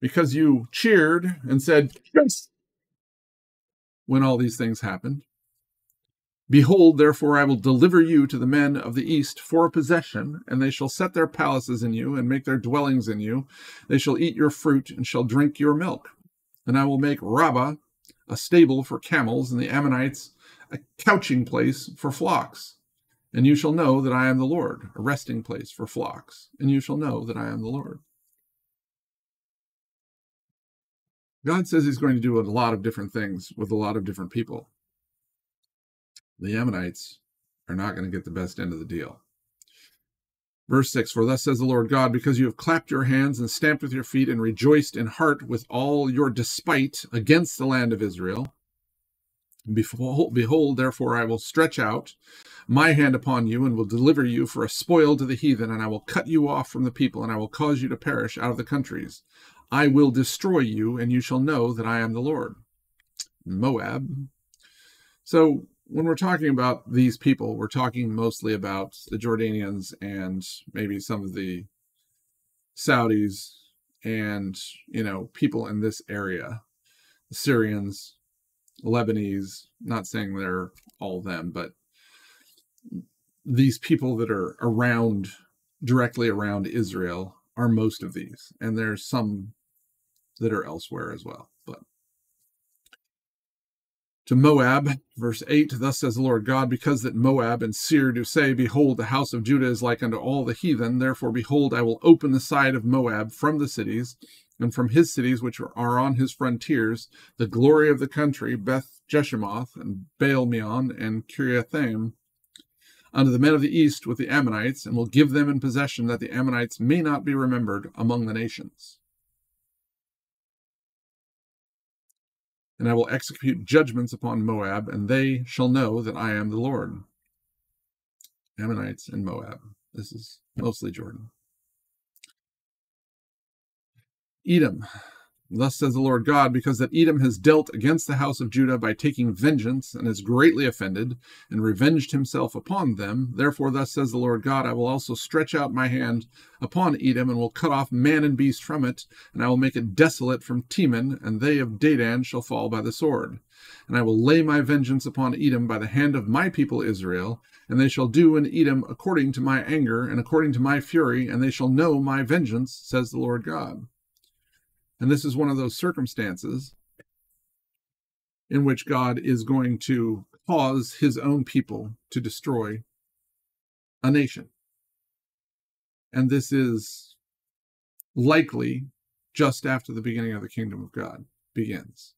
because you cheered and said, Yes, when all these things happened. Behold, therefore, I will deliver you to the men of the east for a possession, and they shall set their palaces in you, and make their dwellings in you. They shall eat your fruit, and shall drink your milk. And I will make Rabbah a stable for camels, and the Ammonites a couching place for flocks. And you shall know that I am the Lord, a resting place for flocks. And you shall know that I am the Lord. God says he's going to do a lot of different things with a lot of different people. The Ammonites are not going to get the best end of the deal. Verse 6 For thus says the Lord God, because you have clapped your hands and stamped with your feet and rejoiced in heart with all your despite against the land of Israel. Behold, behold, therefore, I will stretch out my hand upon you and will deliver you for a spoil to the heathen, and I will cut you off from the people, and I will cause you to perish out of the countries. I will destroy you, and you shall know that I am the Lord. Moab. So, when we're talking about these people, we're talking mostly about the Jordanians and maybe some of the Saudis and, you know, people in this area, the Syrians, Lebanese, not saying they're all them, but these people that are around, directly around Israel are most of these. And there's some that are elsewhere as well. But to Moab, verse 8, thus says the Lord God, because that Moab and Seir do say, Behold, the house of Judah is like unto all the heathen, therefore, behold, I will open the side of Moab from the cities, and from his cities which are on his frontiers, the glory of the country, Beth Jeshimoth, and Baal Meon, and Kiriathaim, unto the men of the east with the Ammonites, and will give them in possession, that the Ammonites may not be remembered among the nations. And I will execute judgments upon Moab, and they shall know that I am the Lord. Ammonites and Moab. This is mostly Jordan. Edom. Thus says the Lord God, because that Edom has dealt against the house of Judah by taking vengeance, and has greatly offended, and revenged himself upon them. Therefore, thus says the Lord God, I will also stretch out my hand upon Edom, and will cut off man and beast from it, and I will make it desolate from Teman, and they of Dedan shall fall by the sword. And I will lay my vengeance upon Edom by the hand of my people Israel, and they shall do in Edom according to my anger, and according to my fury, and they shall know my vengeance, says the Lord God. And this is one of those circumstances in which God is going to cause his own people to destroy a nation. And this is likely just after the beginning of the kingdom of God begins.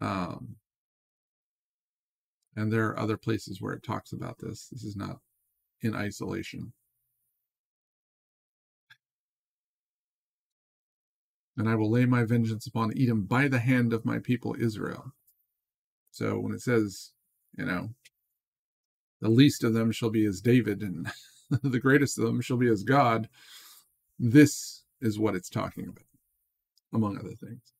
Um, and there are other places where it talks about this. This is not in isolation. And I will lay my vengeance upon Edom by the hand of my people Israel. So when it says, you know, the least of them shall be as David, and the greatest of them shall be as God, this is what it's talking about, among other things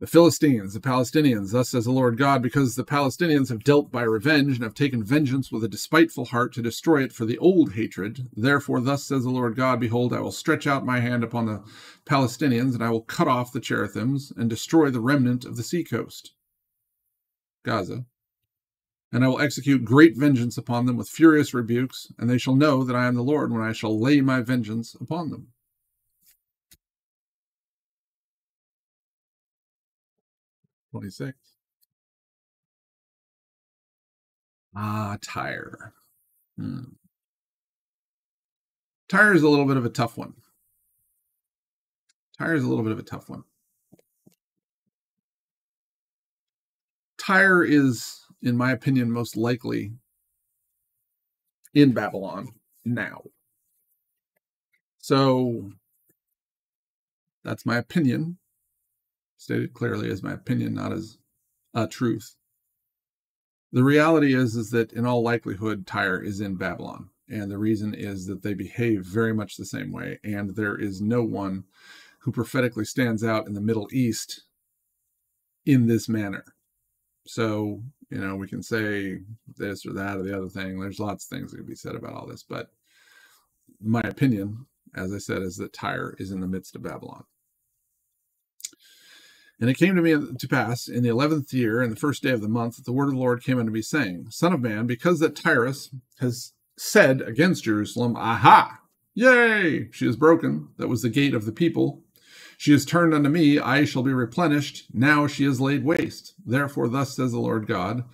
the Philistines, the Palestinians, thus says the Lord God, because the Palestinians have dealt by revenge and have taken vengeance with a despiteful heart to destroy it for the old hatred. Therefore, thus says the Lord God, Behold, I will stretch out my hand upon the Palestinians, and I will cut off the cherethims and destroy the remnant of the seacoast, Gaza. And I will execute great vengeance upon them with furious rebukes, and they shall know that I am the Lord when I shall lay my vengeance upon them. 26. Ah, Tyre. Hmm. Tyre is a little bit of a tough one. Tyre is a little bit of a tough one. Tyre is, in my opinion, most likely in Babylon now. So that's my opinion stated clearly as my opinion, not as a truth. The reality is, is that in all likelihood, Tyre is in Babylon. And the reason is that they behave very much the same way. And there is no one who prophetically stands out in the Middle East in this manner. So, you know, we can say this or that or the other thing. There's lots of things that can be said about all this. But my opinion, as I said, is that Tyre is in the midst of Babylon. And it came to me to pass in the eleventh year, in the first day of the month, that the word of the Lord came unto me, saying, Son of man, because that Tyrus has said against Jerusalem, Aha! Yea! She is broken. That was the gate of the people. She is turned unto me, I shall be replenished. Now she is laid waste. Therefore, thus says the Lord God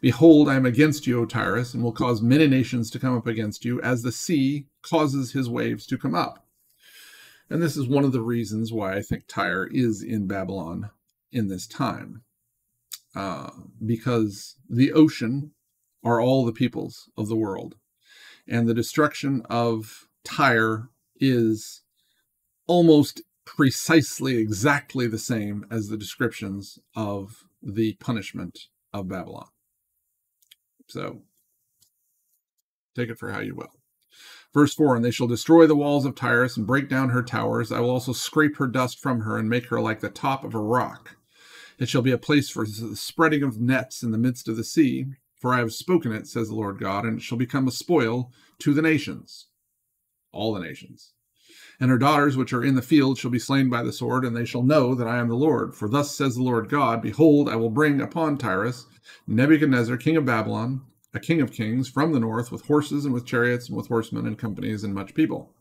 Behold, I am against you, O Tyrus, and will cause many nations to come up against you, as the sea causes his waves to come up. And this is one of the reasons why I think Tyre is in Babylon in this time. Uh, because the ocean are all the peoples of the world. And the destruction of Tyre is almost precisely exactly the same as the descriptions of the punishment of Babylon. So take it for how you will. Verse 4 And they shall destroy the walls of Tyrus and break down her towers. I will also scrape her dust from her and make her like the top of a rock. It shall be a place for the spreading of nets in the midst of the sea. For I have spoken it, says the Lord God, and it shall become a spoil to the nations, all the nations. And her daughters which are in the field shall be slain by the sword, and they shall know that I am the Lord. For thus says the Lord God Behold, I will bring upon Tyrus Nebuchadnezzar, king of Babylon, a king of kings from the north, with horses and with chariots and with horsemen and companies and much people.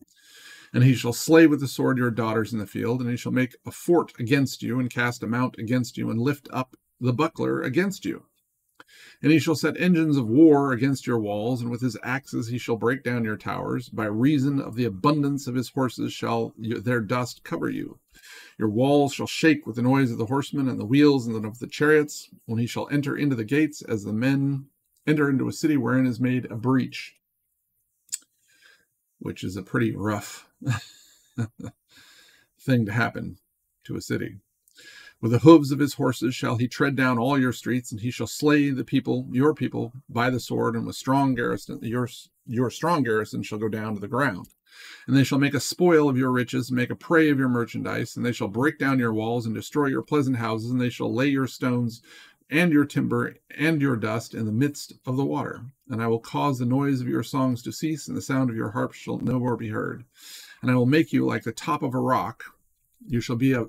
And he shall slay with the sword your daughters in the field, and he shall make a fort against you, and cast a mount against you, and lift up the buckler against you. And he shall set engines of war against your walls, and with his axes he shall break down your towers. By reason of the abundance of his horses shall their dust cover you. Your walls shall shake with the noise of the horsemen and the wheels and of the chariots, when he shall enter into the gates as the men enter into a city wherein is made a breach, which is a pretty rough thing to happen to a city. With the hooves of his horses shall he tread down all your streets, and he shall slay the people, your people, by the sword, and with strong garrison, your, your strong garrison shall go down to the ground. And they shall make a spoil of your riches, and make a prey of your merchandise, and they shall break down your walls and destroy your pleasant houses, and they shall lay your stones and your timber and your dust in the midst of the water. And I will cause the noise of your songs to cease, and the sound of your harps shall no more be heard. And I will make you like the top of a rock. You shall be a,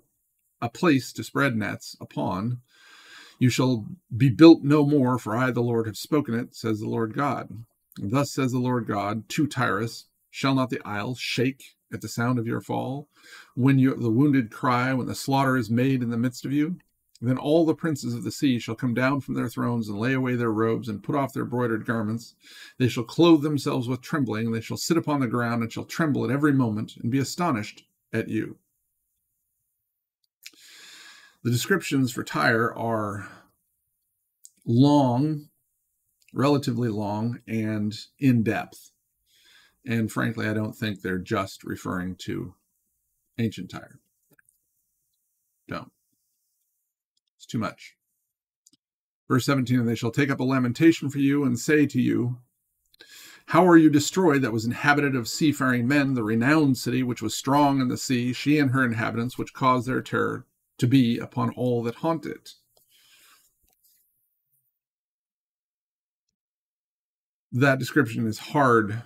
a place to spread nets upon. You shall be built no more, for I, the Lord, have spoken it, says the Lord God. And thus says the Lord God to Tyrus Shall not the isle shake at the sound of your fall? When you, the wounded cry, when the slaughter is made in the midst of you? Then all the princes of the sea shall come down from their thrones and lay away their robes and put off their broidered garments. They shall clothe themselves with trembling. They shall sit upon the ground and shall tremble at every moment and be astonished at you. The descriptions for Tyre are long, relatively long, and in depth. And frankly, I don't think they're just referring to ancient Tyre. Don't. It's too much. Verse 17, and they shall take up a lamentation for you and say to you, How are you destroyed that was inhabited of seafaring men, the renowned city which was strong in the sea, she and her inhabitants, which caused their terror to be upon all that haunt it? That description is hard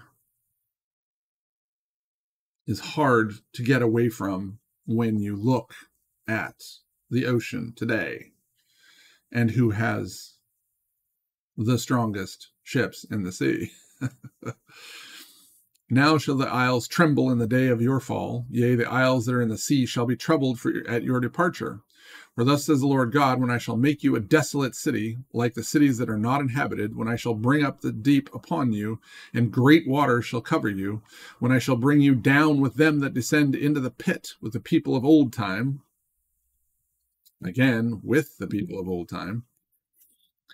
is hard to get away from when you look at the ocean today and who has the strongest ships in the sea. now shall the isles tremble in the day of your fall, yea, the isles that are in the sea shall be troubled for at your departure. For thus says the Lord God, when I shall make you a desolate city, like the cities that are not inhabited, when I shall bring up the deep upon you, and great waters shall cover you, when I shall bring you down with them that descend into the pit, with the people of old time, again with the people of old time,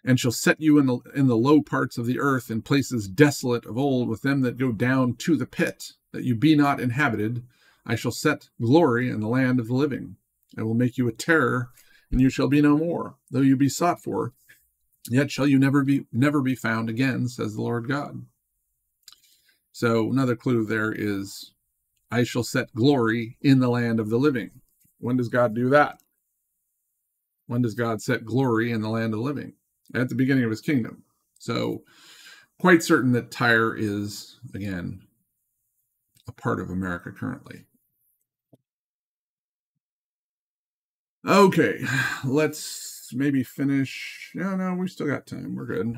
and shall set you in the in the low parts of the earth in places desolate of old with them that go down to the pit that you be not inhabited i shall set glory in the land of the living. I will make you a terror and you shall be no more. Though you be sought for yet shall you never be never be found again says the lord god. So another clue there is i shall set glory in the land of the living. When does god do that when does God set glory in the land of the living? At the beginning of his kingdom. So, quite certain that Tyre is, again, a part of America currently. Okay, let's maybe finish. No, no, we still got time. We're good.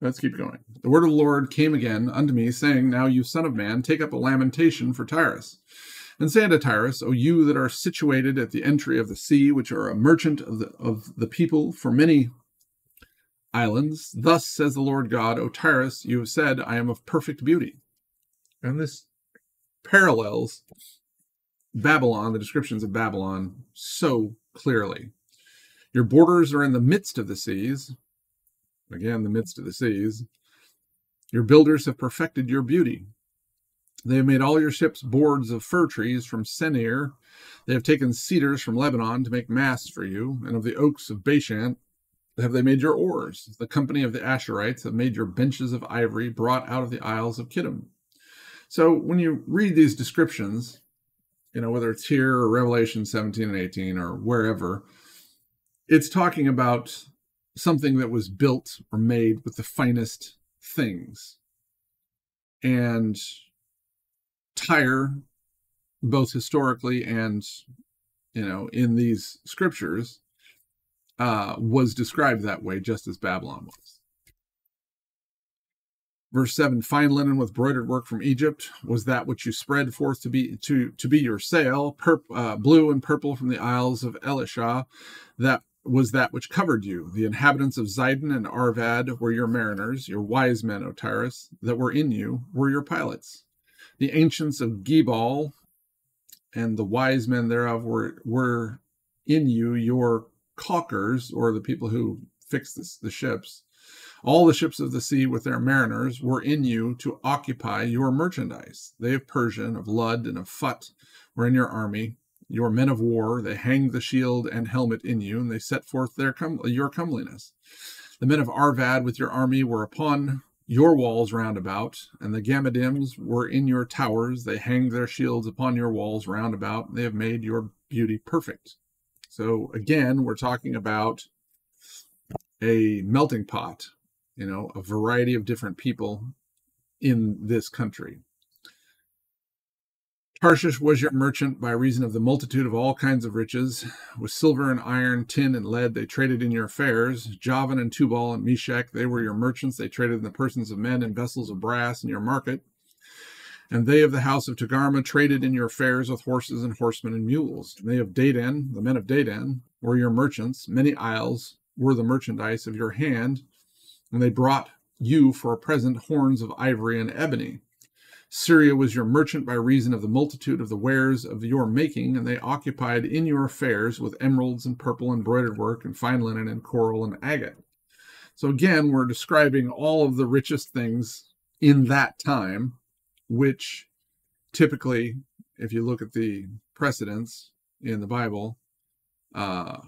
Let's keep going. The word of the Lord came again unto me, saying, Now, you son of man, take up a lamentation for Tyrus and say unto Tyrus, O you that are situated at the entry of the sea, which are a merchant of the, of the people for many islands, thus says the Lord God, O Tyrus, you have said, I am of perfect beauty. And this parallels Babylon, the descriptions of Babylon, so clearly. Your borders are in the midst of the seas. Again, the midst of the seas. Your builders have perfected your beauty. They have made all your ships boards of fir trees from Senir. They have taken cedars from Lebanon to make masts for you, and of the oaks of Bashan have they made your oars. The company of the Ashurites have made your benches of ivory brought out of the isles of Chittim. So when you read these descriptions, you know, whether it's here or Revelation 17 and 18 or wherever, it's talking about something that was built or made with the finest things. And Tyre, both historically and you know in these scriptures, uh, was described that way, just as Babylon was. Verse 7 Fine linen with broidered work from Egypt was that which you spread forth to be to, to be your sail, uh, blue and purple from the isles of Elishah, that was that which covered you. The inhabitants of Zidon and Arvad were your mariners, your wise men, O Tyrus, that were in you were your pilots. The ancients of Gebal and the wise men thereof were were in you your caulkers, or the people who fix this, the ships. All the ships of the sea with their mariners were in you to occupy your merchandise. They of Persia, of Lud, and of Phut were in your army. Your men of war, they hanged the shield and helmet in you, and they set forth their your comeliness. The men of Arvad with your army were upon your walls round about, and the Gammadims were in your towers. They hanged their shields upon your walls round about. They have made your beauty perfect. So again, we're talking about a melting pot you know, a variety of different people in this country. Tarshish was your merchant by reason of the multitude of all kinds of riches. With silver and iron, tin and lead, they traded in your fairs. Javan and Tubal and Meshech, they were your merchants. They traded in the persons of men and vessels of brass in your market. And they of the house of Togarmah traded in your fairs with horses and horsemen and mules. And they of Dedan, the men of Dedan, were your merchants. Many isles were the merchandise of your hand and they brought you for a present horns of ivory and ebony. Syria was your merchant by reason of the multitude of the wares of your making, and they occupied in your affairs with emeralds and purple embroidered work and fine linen and coral and agate. So again, we're describing all of the richest things in that time, which typically, if you look at the precedents in the Bible, uh,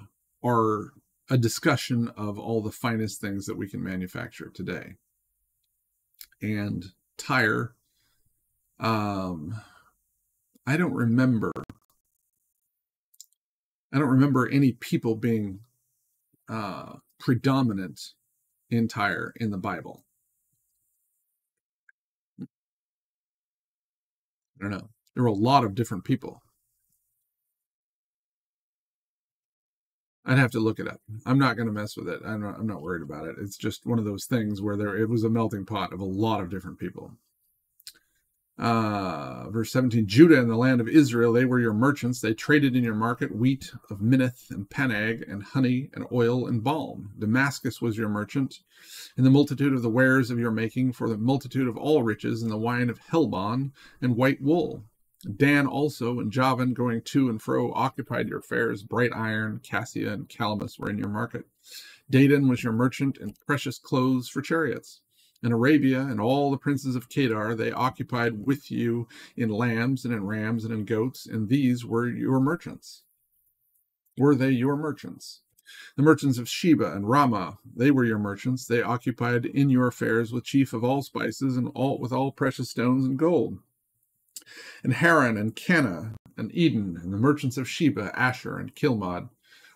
are a discussion of all the finest things that we can manufacture today. And Tyre, um, I don't remember. I don't remember any people being uh, predominant in Tyre in the Bible. I don't know. There were a lot of different people. I'd have to look it up. I'm not going to mess with it. I'm not, I'm not worried about it. It's just one of those things where there it was a melting pot of a lot of different people. Uh, verse 17 Judah and the land of Israel, they were your merchants. They traded in your market wheat of Minnith and Pannag and honey and oil and balm. Damascus was your merchant in the multitude of the wares of your making, for the multitude of all riches, and the wine of Helbon and white wool. Dan also and Javan going to and fro occupied your fairs. Bright iron, cassia, and calamus were in your market. Dedan was your merchant and precious clothes for chariots. And Arabia and all the princes of Kedar they occupied with you in lambs and in rams and in goats, and these were your merchants. Were they your merchants? The merchants of Sheba and Ramah, they were your merchants. They occupied in your affairs with chief of all spices and all with all precious stones and gold and Haran and Cana and Eden and the merchants of Sheba, Asher, and Chilmad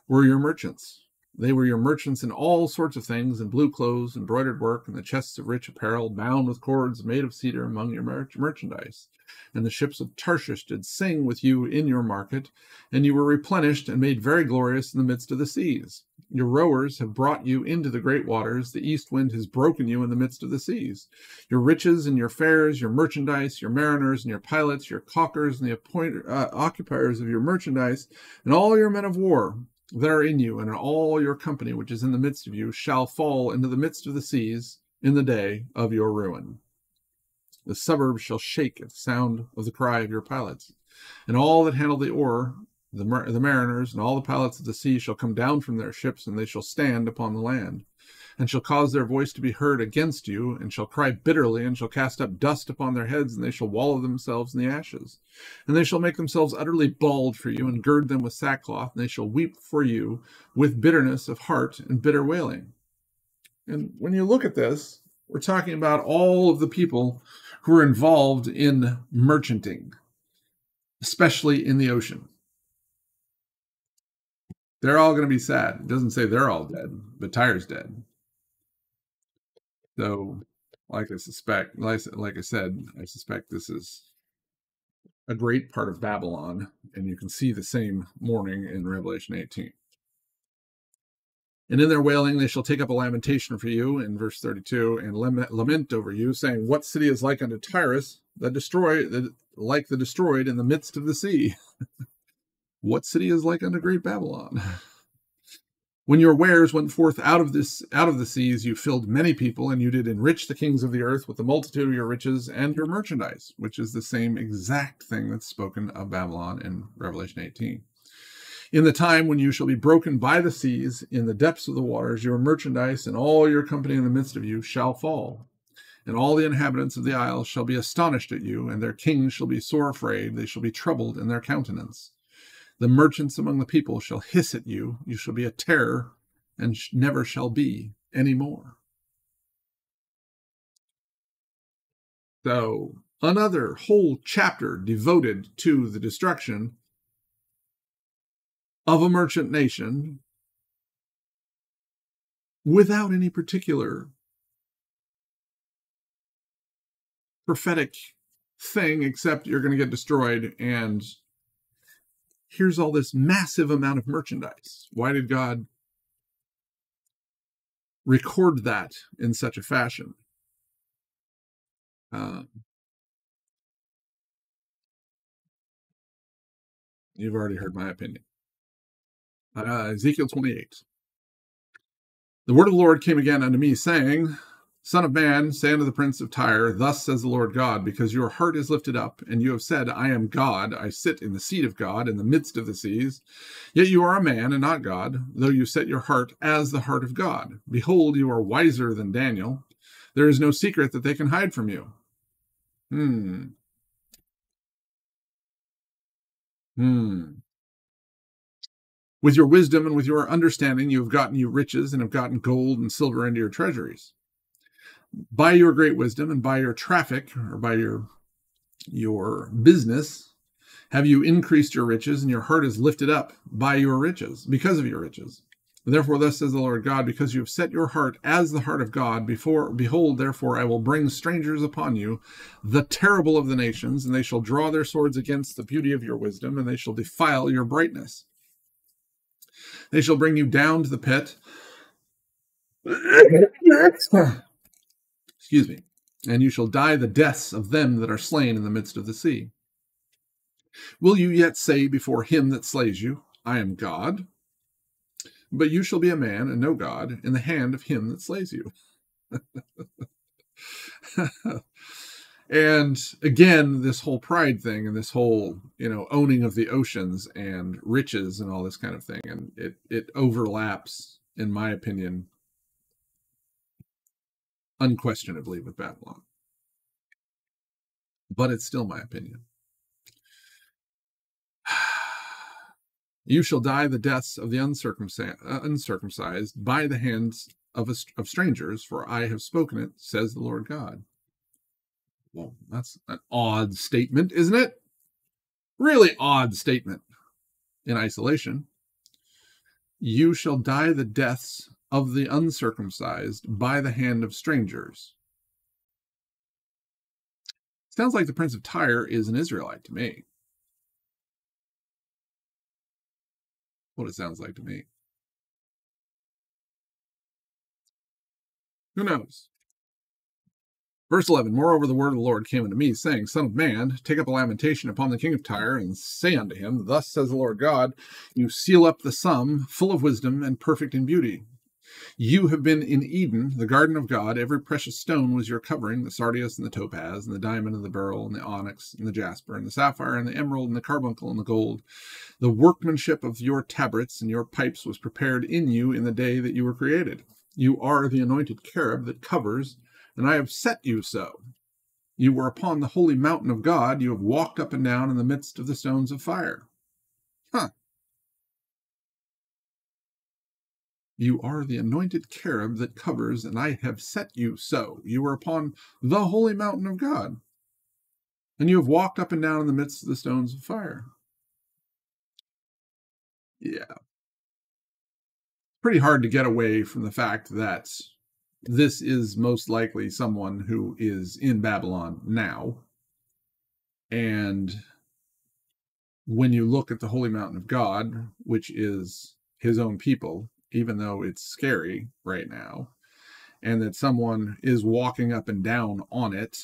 were your merchants. They were your merchants in all sorts of things, in blue clothes, embroidered work, and the chests of rich apparel, bound with cords made of cedar among your mer- merchandise. And the ships of Tarshish did sing with you in your market, and you were replenished and made very glorious in the midst of the seas. Your rowers have brought you into the great waters. The east wind has broken you in the midst of the seas. Your riches and your fairs, your merchandise, your mariners and your pilots, your caulkers and the appoint, uh, occupiers of your merchandise, and all your men of war that are in you, and all your company which is in the midst of you, shall fall into the midst of the seas in the day of your ruin. The suburbs shall shake at the sound of the cry of your pilots, and all that handle the oar, the, mar- the mariners, and all the pilots of the sea shall come down from their ships, and they shall stand upon the land and shall cause their voice to be heard against you, and shall cry bitterly, and shall cast up dust upon their heads, and they shall wallow themselves in the ashes. And they shall make themselves utterly bald for you, and gird them with sackcloth, and they shall weep for you with bitterness of heart and bitter wailing. And when you look at this, we're talking about all of the people who are involved in merchanting, especially in the ocean. They're all going to be sad. It doesn't say they're all dead, but Tyre's dead. So, like I suspect, like, like I said, I suspect this is a great part of Babylon, and you can see the same morning in Revelation 18. And in their wailing, they shall take up a lamentation for you, in verse 32, and lament over you, saying, What city is like unto Tyrus, that destroy, that, like the destroyed in the midst of the sea? what city is like unto great Babylon? When your wares went forth out of this out of the seas, you filled many people, and you did enrich the kings of the earth with the multitude of your riches and your merchandise, which is the same exact thing that's spoken of Babylon in Revelation 18. In the time when you shall be broken by the seas, in the depths of the waters, your merchandise and all your company in the midst of you shall fall. And all the inhabitants of the isles shall be astonished at you, and their kings shall be sore afraid, they shall be troubled in their countenance. The merchants among the people shall hiss at you. You shall be a terror and never shall be any more. So, another whole chapter devoted to the destruction of a merchant nation without any particular prophetic thing except you're going to get destroyed and here's all this massive amount of merchandise. Why did God record that in such a fashion? Um, you've already heard my opinion. Uh, Ezekiel 28. The word of the Lord came again unto me, saying, Son of man, say unto the prince of Tyre, Thus says the Lord God, because your heart is lifted up, and you have said, I am God, I sit in the seat of God, in the midst of the seas. Yet you are a man, and not God, though you set your heart as the heart of God. Behold, you are wiser than Daniel. There is no secret that they can hide from you. Hmm. Hmm. With your wisdom and with your understanding, you have gotten you riches and have gotten gold and silver into your treasuries by your great wisdom and by your traffic or by your your business have you increased your riches and your heart is lifted up by your riches because of your riches. Therefore thus says the lord god because you have set your heart as the heart of god before behold therefore i will bring strangers upon you the terrible of the nations and they shall draw their swords against the beauty of your wisdom and they shall defile your brightness. They shall bring you down to the pit excuse me, and you shall die the deaths of them that are slain in the midst of the sea. Will you yet say before him that slays you, I am God? But you shall be a man and no God in the hand of him that slays you. and again, this whole pride thing and this whole, you know, owning of the oceans and riches and all this kind of thing. And it, it overlaps, in my opinion, unquestionably with Babylon. But it's still my opinion. You shall die the deaths of the uncircumcised, uh, uncircumcised by the hands of, a, of strangers, for I have spoken it, says the Lord God. Well, that's an odd statement, isn't it? Really odd statement in isolation. You shall die the deaths of the uncircumcised by the hand of strangers. Sounds like the Prince of Tyre is an Israelite to me. What it sounds like to me. Who knows? Verse 11 Moreover, the word of the Lord came unto me, saying, Son of man, take up a lamentation upon the king of Tyre, and say unto him, Thus says the Lord God, You seal up the sum, full of wisdom and perfect in beauty. You have been in Eden, the garden of God. Every precious stone was your covering the sardius and the topaz, and the diamond and the beryl, and the onyx and the jasper, and the sapphire and the emerald, and the carbuncle and the gold. The workmanship of your tabrets and your pipes was prepared in you in the day that you were created. You are the anointed cherub that covers, and I have set you so. You were upon the holy mountain of God. You have walked up and down in the midst of the stones of fire. You are the anointed cherub that covers, and I have set you so. You are upon the holy mountain of God, and you have walked up and down in the midst of the stones of fire. Yeah. Pretty hard to get away from the fact that this is most likely someone who is in Babylon now. And when you look at the holy mountain of God, which is his own people, even though it's scary right now, and that someone is walking up and down on it,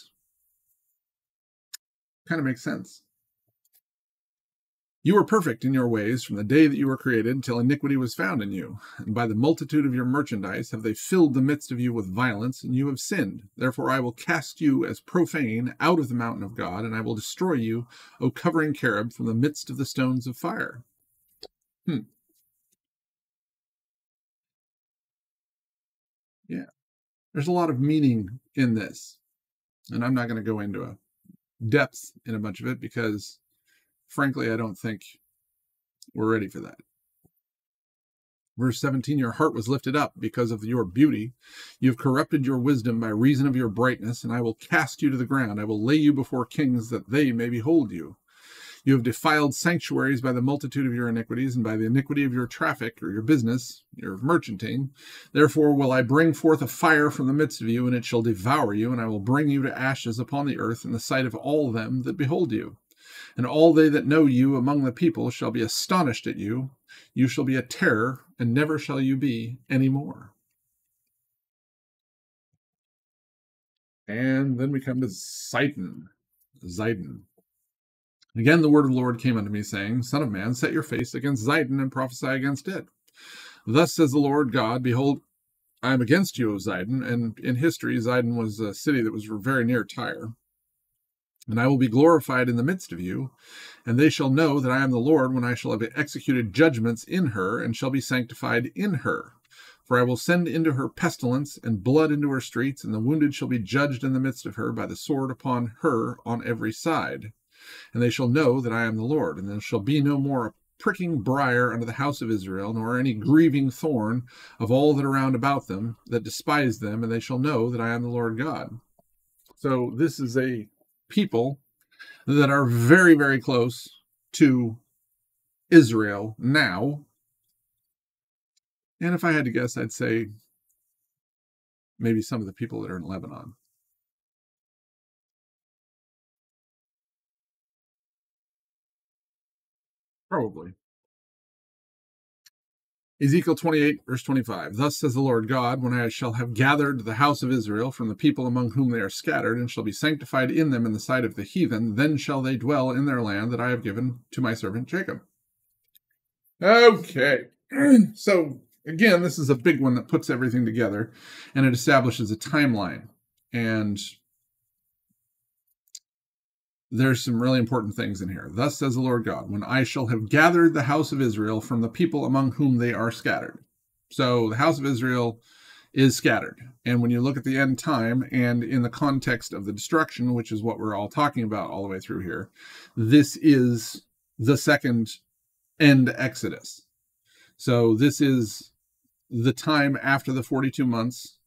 kind of makes sense. You were perfect in your ways from the day that you were created until iniquity was found in you. And by the multitude of your merchandise have they filled the midst of you with violence, and you have sinned. Therefore I will cast you as profane out of the mountain of God, and I will destroy you, O covering cherub, from the midst of the stones of fire. Hmm. Yeah. There's a lot of meaning in this. And I'm not going to go into a depth in a bunch of it because frankly, I don't think we're ready for that. Verse 17 Your heart was lifted up because of your beauty. You have corrupted your wisdom by reason of your brightness, and I will cast you to the ground. I will lay you before kings that they may behold you. You have defiled sanctuaries by the multitude of your iniquities and by the iniquity of your traffic or your business, your merchanting. Therefore will I bring forth a fire from the midst of you, and it shall devour you, and I will bring you to ashes upon the earth in the sight of all them that behold you. And all they that know you among the people shall be astonished at you. You shall be a terror, and never shall you be any more. And then we come to Zidon. Zidon. Again, the word of the Lord came unto me, saying, Son of man, set your face against Zidon and prophesy against it. Thus says the Lord God, Behold, I am against you, O Zidon. And in history, Zidon was a city that was very near Tyre. And I will be glorified in the midst of you, and they shall know that I am the Lord when I shall have executed judgments in her, and shall be sanctified in her. For I will send into her pestilence and blood into her streets, and the wounded shall be judged in the midst of her by the sword upon her on every side and they shall know that I am the Lord. And there shall be no more a pricking briar unto the house of Israel, nor any grieving thorn of all that are round about them that despise them, and they shall know that I am the Lord God. So this is a people that are very, very close to Israel now. And if I had to guess, I'd say maybe some of the people that are in Lebanon. Probably. Ezekiel 28, verse 25. Thus says the Lord God, when I shall have gathered the house of Israel from the people among whom they are scattered, and shall be sanctified in them in the sight of the heathen, then shall they dwell in their land that I have given to my servant Jacob. Okay. so, again, this is a big one that puts everything together, and it establishes a timeline. And there's some really important things in here. Thus says the Lord God, when I shall have gathered the house of Israel from the people among whom they are scattered. So the house of Israel is scattered. And when you look at the end time and in the context of the destruction, which is what we're all talking about all the way through here, this is the second end Exodus. So this is the time after the 42 months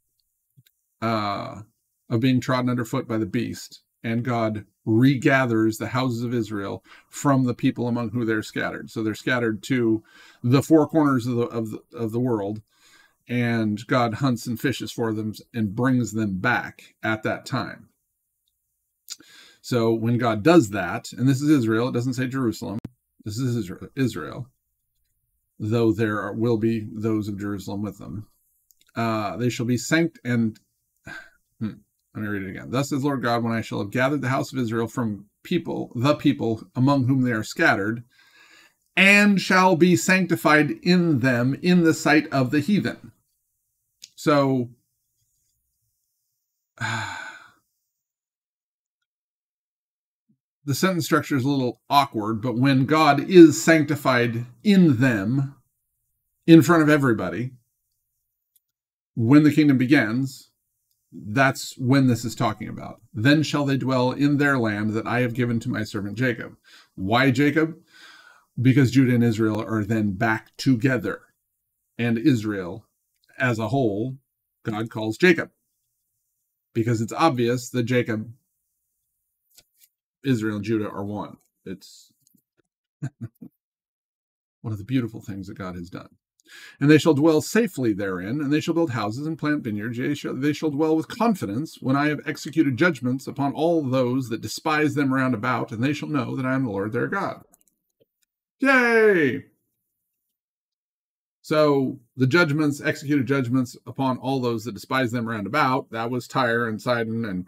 uh, of being trodden underfoot by the beast and God regathers the houses of Israel from the people among who they're scattered. So they're scattered to the four corners of the of the, of the world, and God hunts and fishes for them and brings them back at that time. So when God does that, and this is Israel, it doesn't say Jerusalem. This is Israel, though there will be those of Jerusalem with them. Uh, they shall be sanct and hmm, let me read it again. Thus says Lord God, when I shall have gathered the house of Israel from people, the people among whom they are scattered, and shall be sanctified in them in the sight of the heathen. So, the sentence structure is a little awkward, but when God is sanctified in them, in front of everybody, when the kingdom begins, that's when this is talking about. Then shall they dwell in their land that I have given to my servant Jacob. Why Jacob? Because Judah and Israel are then back together. And Israel as a whole, God calls Jacob. Because it's obvious that Jacob, Israel, and Judah are one. It's one of the beautiful things that God has done. And they shall dwell safely therein, and they shall build houses and plant vineyards. They shall, they shall dwell with confidence when I have executed judgments upon all those that despise them round about, and they shall know that I am the Lord their God. Yay! So the judgments, executed judgments upon all those that despise them round about, that was Tyre and Sidon and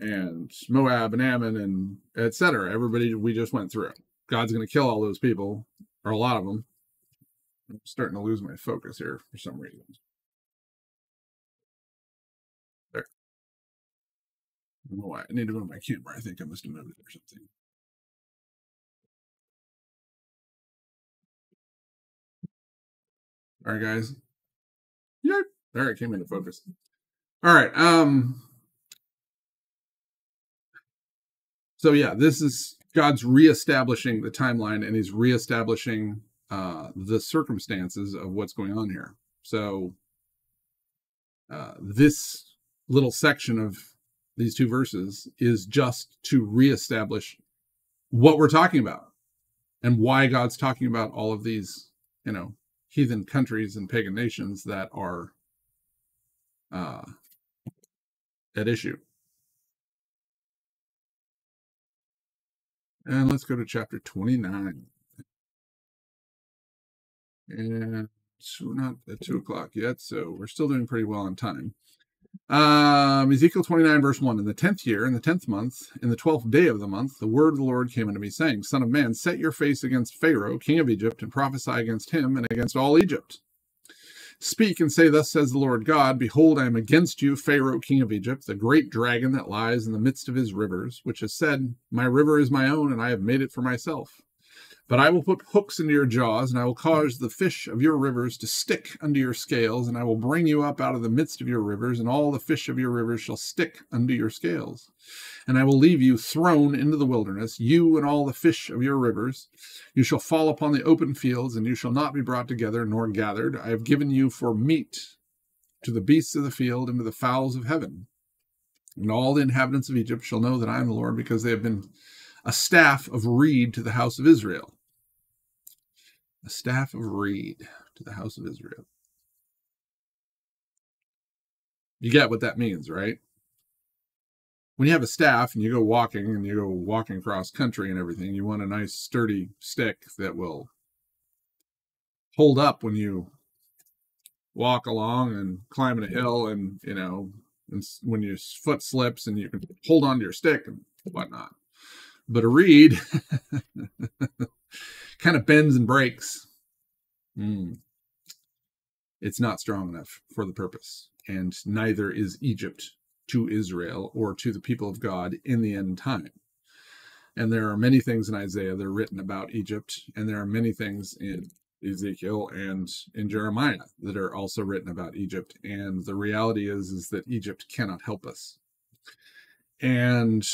and Moab and Ammon and etc. Everybody we just went through. God's going to kill all those people, or a lot of them. I'm starting to lose my focus here for some reason. There. I don't know why. I need to move my camera. I think I must have moved it or something. All right, guys. Yep. There it came into focus. All right. Um. So yeah, this is God's reestablishing the timeline, and He's reestablishing uh, the circumstances of what's going on here. So uh, this little section of these two verses is just to reestablish what we're talking about and why God's talking about all of these, you know, heathen countries and pagan nations that are uh, at issue. And let's go to chapter 29. And we're not at 2 o'clock yet, so we're still doing pretty well on time. Um, Ezekiel 29, verse 1 In the tenth year, in the tenth month, in the twelfth day of the month, the word of the Lord came unto me, saying, Son of man, set your face against Pharaoh, king of Egypt, and prophesy against him and against all Egypt. Speak and say, Thus says the Lord God, Behold, I am against you, Pharaoh, king of Egypt, the great dragon that lies in the midst of his rivers, which has said, My river is my own, and I have made it for myself. But I will put hooks into your jaws, and I will cause the fish of your rivers to stick under your scales, and I will bring you up out of the midst of your rivers, and all the fish of your rivers shall stick under your scales. And I will leave you thrown into the wilderness, you and all the fish of your rivers. You shall fall upon the open fields, and you shall not be brought together nor gathered. I have given you for meat to the beasts of the field and to the fowls of heaven. And all the inhabitants of Egypt shall know that I am the Lord, because they have been a staff of reed to the house of Israel a staff of reed to the house of Israel. You get what that means, right? When you have a staff and you go walking and you go walking across country and everything, you want a nice sturdy stick that will hold up when you walk along and climbing a hill and, you know, and when your foot slips and you can hold on to your stick and whatnot. But a reed kind of bends and breaks. Mm. It's not strong enough for the purpose, and neither is Egypt to Israel or to the people of God in the end time. And there are many things in Isaiah that are written about Egypt, and there are many things in Ezekiel and in Jeremiah that are also written about Egypt. And the reality is, is that Egypt cannot help us. And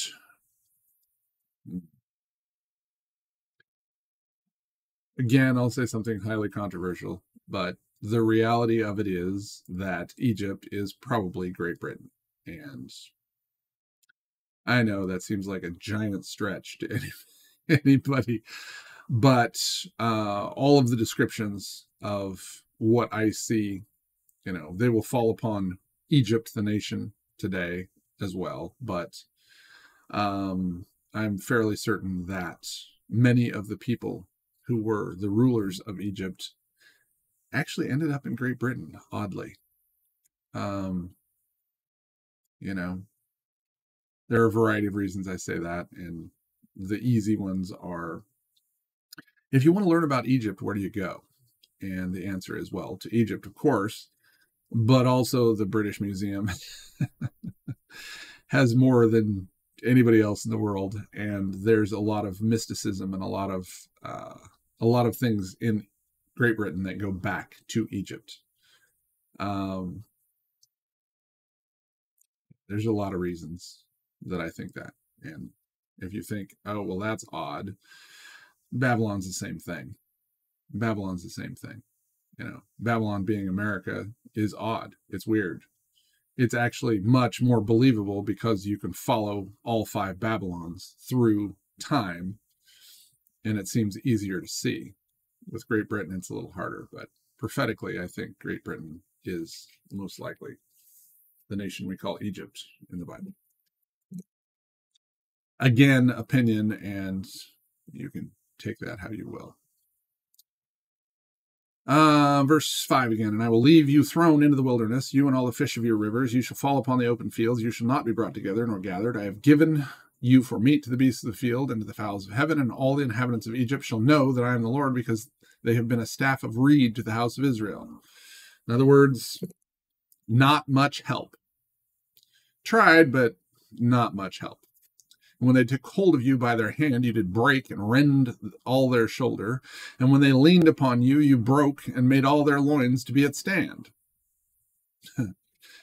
again, I'll say something highly controversial, but the reality of it is that Egypt is probably Great Britain. And I know that seems like a giant stretch to any, anybody, but uh, all of the descriptions of what I see, you know, they will fall upon Egypt, the nation, today as well. But um, I'm fairly certain that many of the people who were the rulers of Egypt, actually ended up in Great Britain, oddly. Um, you know, there are a variety of reasons I say that, and the easy ones are if you want to learn about Egypt, where do you go? And the answer is well, to Egypt, of course, but also the British Museum has more than anybody else in the world, and there's a lot of mysticism and a lot of uh, a lot of things in Great Britain that go back to Egypt. Um, there's a lot of reasons that I think that. And if you think, oh, well, that's odd, Babylon's the same thing. Babylon's the same thing. You know, Babylon being America is odd. It's weird. It's actually much more believable because you can follow all five Babylons through time and it seems easier to see. With Great Britain, it's a little harder, but prophetically, I think Great Britain is most likely the nation we call Egypt in the Bible. Again, opinion, and you can take that how you will. Uh, verse 5 again, and I will leave you thrown into the wilderness, you and all the fish of your rivers. You shall fall upon the open fields. You shall not be brought together nor gathered. I have given you for meat to the beasts of the field and to the fowls of heaven, and all the inhabitants of Egypt shall know that I am the Lord, because they have been a staff of reed to the house of Israel. In other words, not much help. Tried, but not much help. And when they took hold of you by their hand, you did break and rend all their shoulder. And when they leaned upon you, you broke and made all their loins to be at stand.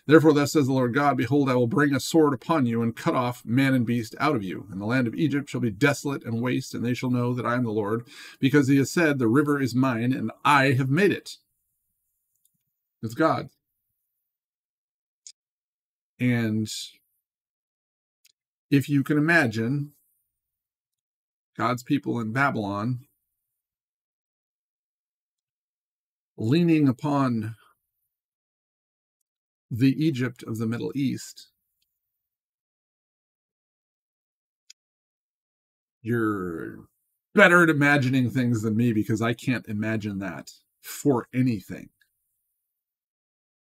Therefore, thus says the Lord God Behold, I will bring a sword upon you and cut off man and beast out of you. And the land of Egypt shall be desolate and waste, and they shall know that I am the Lord, because he has said, The river is mine, and I have made it. It's God. And if you can imagine God's people in Babylon leaning upon the Egypt of the Middle East, you're better at imagining things than me because I can't imagine that for anything.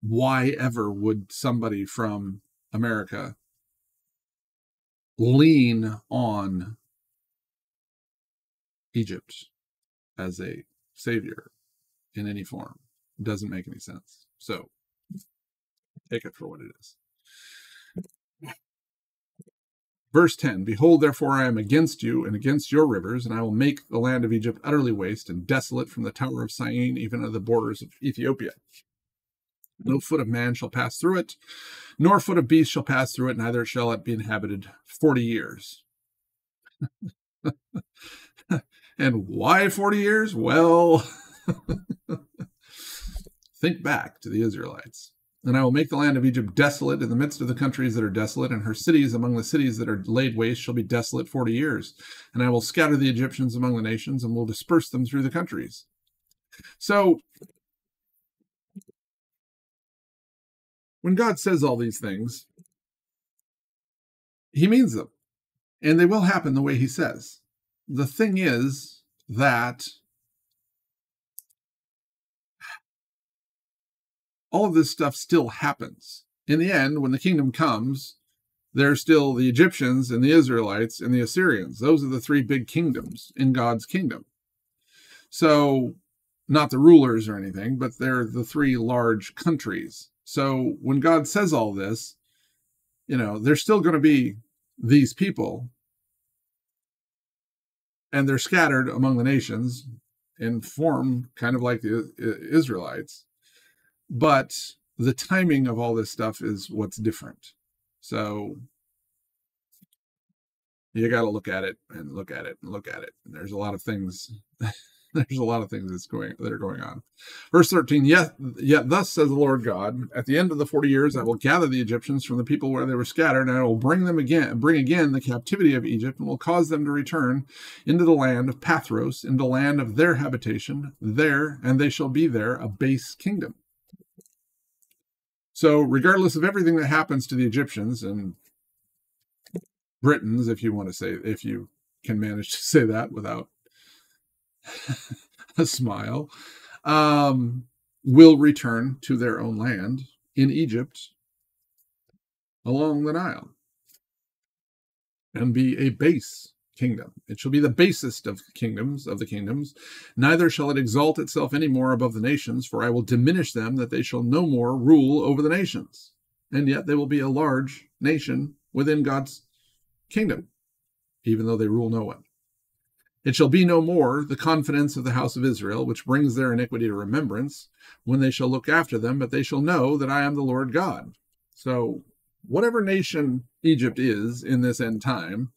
Why ever would somebody from America lean on Egypt as a savior in any form. It doesn't make any sense. So take it for what it is. Verse 10 Behold, therefore, I am against you and against your rivers, and I will make the land of Egypt utterly waste and desolate from the tower of Syene even to the borders of Ethiopia. No foot of man shall pass through it, nor foot of beast shall pass through it, neither shall it be inhabited forty years. and why 40 years? Well, think back to the Israelites. And I will make the land of Egypt desolate in the midst of the countries that are desolate, and her cities among the cities that are laid waste shall be desolate forty years. And I will scatter the Egyptians among the nations, and will disperse them through the countries. So when God says all these things, he means them. And they will happen the way he says. The thing is that all of this stuff still happens. In the end, when the kingdom comes, there's still the Egyptians and the Israelites and the Assyrians. Those are the three big kingdoms in God's kingdom. So, not the rulers or anything, but they're the three large countries. So when God says all this, you know, there's still going to be these people and they're scattered among the nations in form kind of like the Israelites. But the timing of all this stuff is what's different. So you got to look at it and look at it and look at it. And there's a lot of things There's a lot of things that's going that are going on. Verse 13, yet, yet thus says the Lord God, at the end of the 40 years I will gather the Egyptians from the people where they were scattered, and I will bring them again, bring again the captivity of Egypt, and will cause them to return into the land of Pathros, into the land of their habitation, there, and they shall be there a base kingdom. So, regardless of everything that happens to the Egyptians and Britons, if you want to say, if you can manage to say that without a smile, um, will return to their own land in Egypt along the Nile and be a base kingdom. It shall be the basest of kingdoms of the kingdoms. Neither shall it exalt itself any more above the nations, for I will diminish them, that they shall no more rule over the nations. And yet they will be a large nation within God's kingdom, even though they rule no one. It shall be no more the confidence of the house of Israel, which brings their iniquity to remembrance, when they shall look after them, but they shall know that I am the Lord God. So, whatever nation Egypt is in this end time,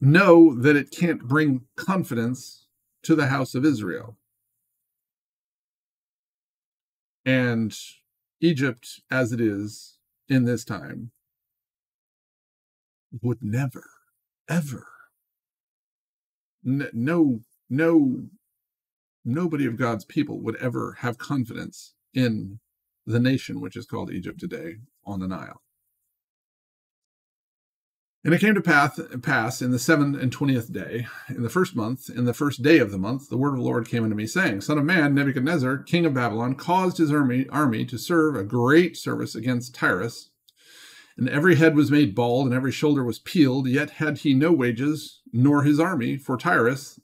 know that it can't bring confidence to the house of Israel. And Egypt, as it is in this time, would never, ever no no nobody of God's people would ever have confidence in the nation which is called Egypt today on the Nile. And it came to pass, pass in the seventh and twentieth day, in the first month, in the first day of the month, the word of the Lord came unto me, saying, Son of man, Nebuchadnezzar, king of Babylon, caused his army, army to serve a great service against Tyrus. And every head was made bald, and every shoulder was peeled, yet had he no wages, nor his army, for Tyrus,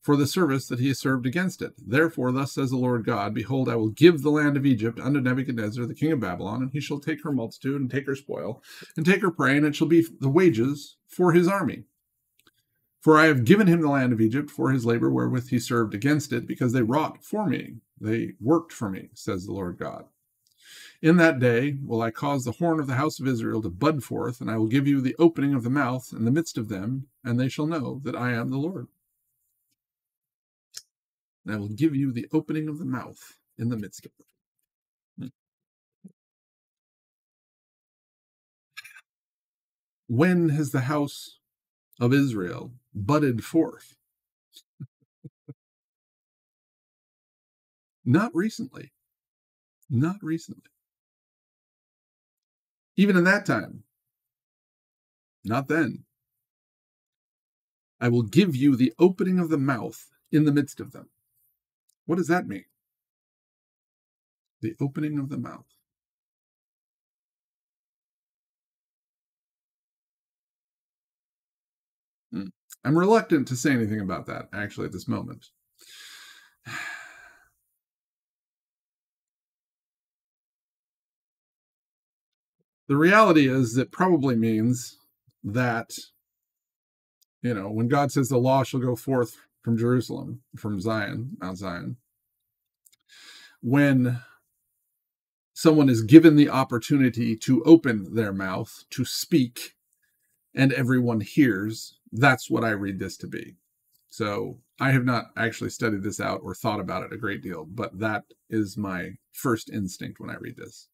for the service that he served against it. Therefore, thus says the Lord God Behold, I will give the land of Egypt unto Nebuchadnezzar, the king of Babylon, and he shall take her multitude, and take her spoil, and take her prey, and it shall be the wages for his army. For I have given him the land of Egypt for his labor wherewith he served against it, because they wrought for me, they worked for me, says the Lord God. In that day will I cause the horn of the house of Israel to bud forth, and I will give you the opening of the mouth in the midst of them, and they shall know that I am the Lord and I will give you the opening of the mouth in the midst of it. When has the house of Israel budded forth? Not recently. Not recently. Even in that time. Not then. I will give you the opening of the mouth in the midst of them. What does that mean? The opening of the mouth. Hmm. I'm reluctant to say anything about that actually at this moment. The reality is it probably means that, you know, when God says the law shall go forth from Jerusalem, from Zion, Mount Zion. When someone is given the opportunity to open their mouth, to speak, and everyone hears, that's what I read this to be. So I have not actually studied this out or thought about it a great deal, but that is my first instinct when I read this.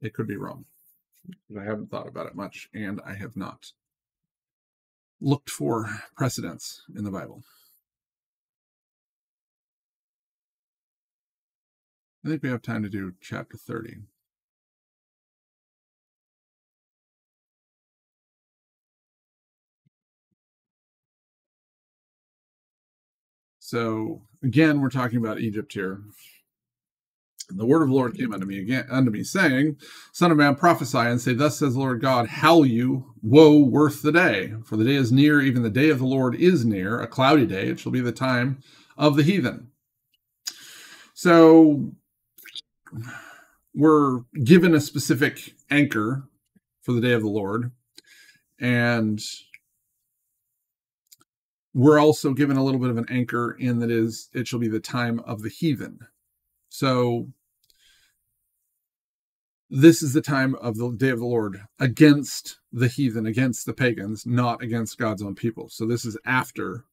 It could be wrong. I haven't thought about it much, and I have not looked for precedents in the Bible. I think we have time to do chapter 30. So again, we're talking about Egypt here. The word of the Lord came unto me again unto me, saying, Son of man, prophesy and say, Thus says the Lord God, Howl you, woe worth the day, for the day is near, even the day of the Lord is near, a cloudy day. It shall be the time of the heathen. So we're given a specific anchor for the day of the Lord. And we're also given a little bit of an anchor in that is it shall be the time of the heathen. So this is the time of the day of the Lord against the heathen, against the pagans, not against God's own people. So this is after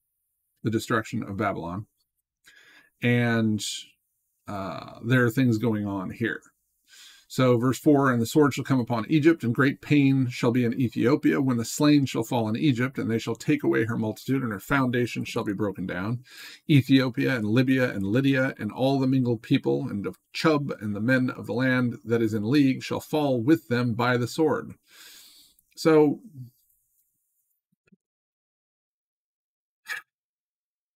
the destruction of Babylon. And uh, there are things going on here. So, verse 4 And the sword shall come upon Egypt, and great pain shall be in Ethiopia, when the slain shall fall in Egypt, and they shall take away her multitude, and her foundation shall be broken down. Ethiopia, and Libya, and Lydia, and all the mingled people, and of Chub, and the men of the land that is in league, shall fall with them by the sword. So,